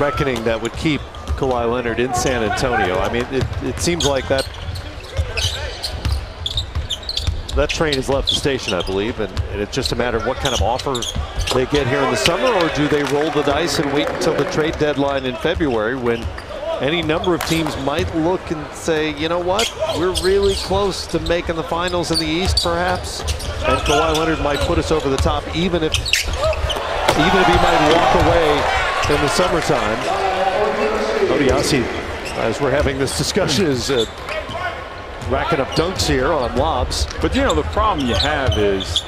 reckoning that would keep Kawhi Leonard in San Antonio. I mean, it, it seems like that that train has left the station, I believe, and, and, it's just a matter of what kind of offer they get here in the summer, or do they roll the dice and wait until the trade deadline in February when any number of teams might look and say, you know what, we're really close to making the finals in the East, perhaps, and Kawhi Leonard might put us over the top, even if even if he might walk away in the summertime. Odiase, as we're having this discussion, is uh, racking up dunks here on lobs. But you know, the problem you have is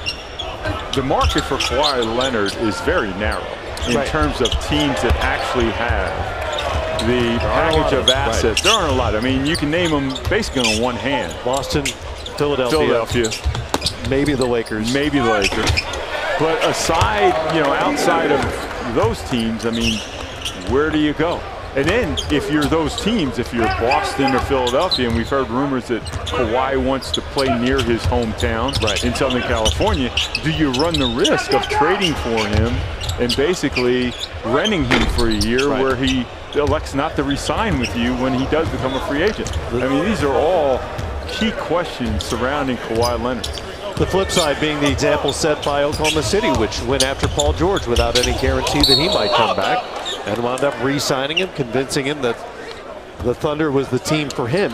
the market for Kawhi Leonard is very narrow in Right. terms of teams that actually have the package of of- right. assets. There aren't a lot. I mean, you can name them basically on one hand. Boston, Philadelphia, Philadelphia, maybe the Lakers. maybe the Lakers. But aside, you know, outside of those teams, I mean, where do you go? And then if you're those teams, if you're Boston or Philadelphia, and we've heard rumors that Kawhi wants to play near his hometown right. in Southern California, do you run the risk of trading for him and basically renting him for a year Right. where he elects not to resign with you when he does become a free agent? I mean, these are all key questions surrounding Kawhi Leonard. The flip side being the example set by Oklahoma City, which went after Paul George without any guarantee that he might come back and wound up re-signing him, convincing him that the Thunder was the team for him.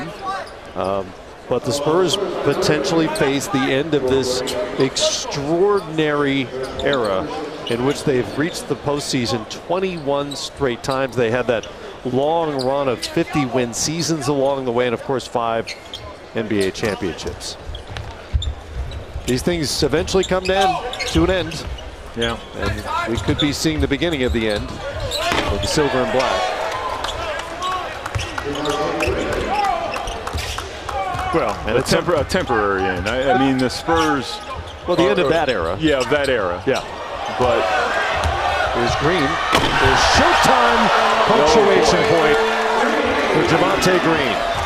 Um, but the Spurs potentially face the end of this extraordinary era in which they've reached the postseason 21 straight times. They had that long run of 50 win seasons along the way, and of course, five NBA championships. These things eventually come to an end. Yeah. And we could be seeing the beginning of the end of the silver and black. Well, And a, it's a- temporary end. I, I mean, the Spurs. Well, the end of that era. Yeah, of that era. Yeah. But There's Green. There's Showtime oh, punctuation Oh, point for Javonte Green.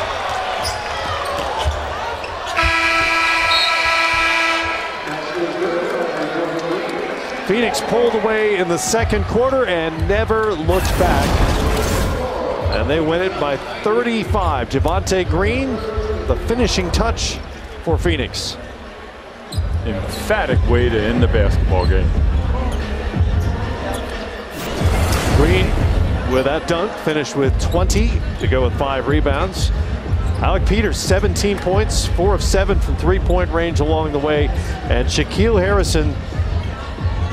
Phoenix pulled away in the second quarter and never looked back. And they win it by 35. Javonte Green, the finishing touch for Phoenix. emphatic way to end the basketball game. Green with that dunk finished with 20 to go with five rebounds. Alec Peters 17 points, four of seven from three-point range along the way, and Shaquille Harrison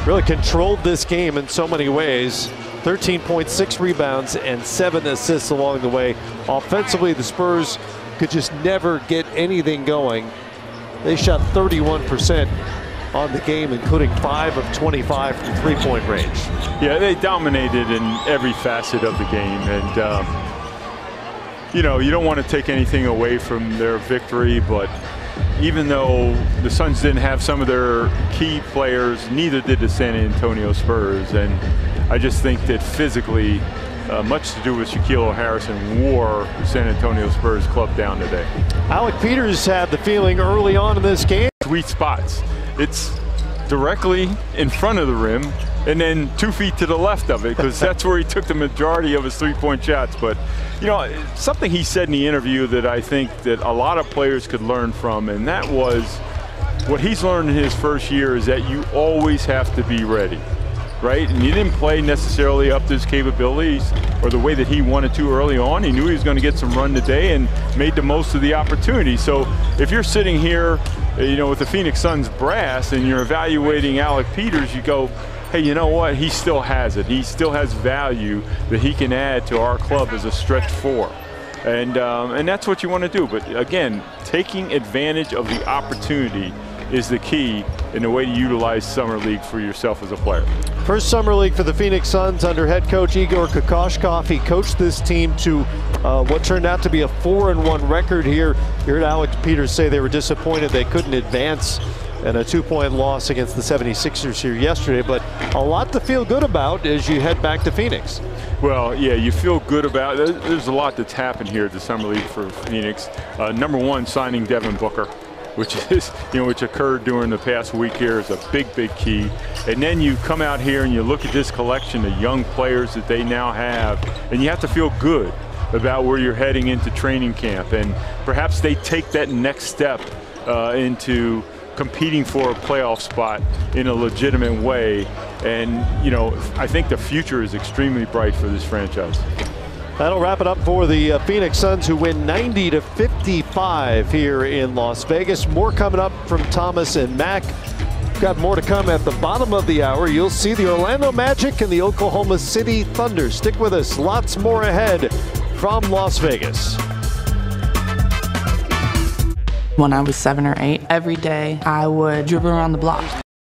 really controlled this game in so many ways. 13.6 rebounds and seven assists along the way. Offensively, the Spurs could just never get anything going. They shot 31% on the game, including five of 25 from three-point range. Yeah, they dominated in every facet of the game, and um, you know you don't want to take anything away from their victory, but even though the Suns didn't have some of their key players, neither did the San Antonio Spurs, and I just think that physically. Uh, much to do with Shaquille Harrison wore the San Antonio Spurs club down today. Alec Peters had the feeling early on in this game. Sweet spots. It's directly in front of the rim and then two feet to the left of it because that's where he took the majority of his three-point shots. But, you know, something he said in the interview that I think that a lot of players could learn from, and that was what he's learned in his first year is that you always have to be ready. Right? And he didn't play necessarily up to his capabilities or the way that he wanted to early on. He knew he was going to get some run today and made the most of the opportunity. So if you're sitting here, uh, you know, with the Phoenix Suns brass and you're evaluating Alec Peters, you go, hey, you know what? He still has it. He still has value that he can add to our club as a stretch four. And, um, and that's what you want to do. But again, taking advantage of the opportunity is the key in the way to utilize Summer League for yourself as a player. First summer league for the Phoenix Suns under head coach Igor Kokoshkov. He coached this team to uh, what turned out to be a four and one record here. You heard Alex Peters say they were disappointed they couldn't advance and a two-point loss against the 76ers here yesterday, but a lot to feel good about as you head back to Phoenix. Well, yeah, you feel good about it. There's a lot that's happened here at the Summer League for Phoenix. Uh, number one, signing Devin Booker, which is, you know, which occurred during the past week here is a big, big key. And then you come out here and you look at this collection of young players that they now have, and you have to feel good about where you're heading into training camp. And perhaps they take that next step uh, into competing for a playoff spot in a legitimate way. And, you know, I think the future is extremely bright for this franchise. That'll wrap it up for the uh, Phoenix Suns who win 90 to 55 here in Las Vegas. More coming up from Thomas and Mack got more to come at the bottom of the hour. You'll see the Orlando Magic and the Oklahoma City Thunder. Stick with us. Lots more ahead from Las Vegas. When I was seven or eight, every day I would dribble around the block.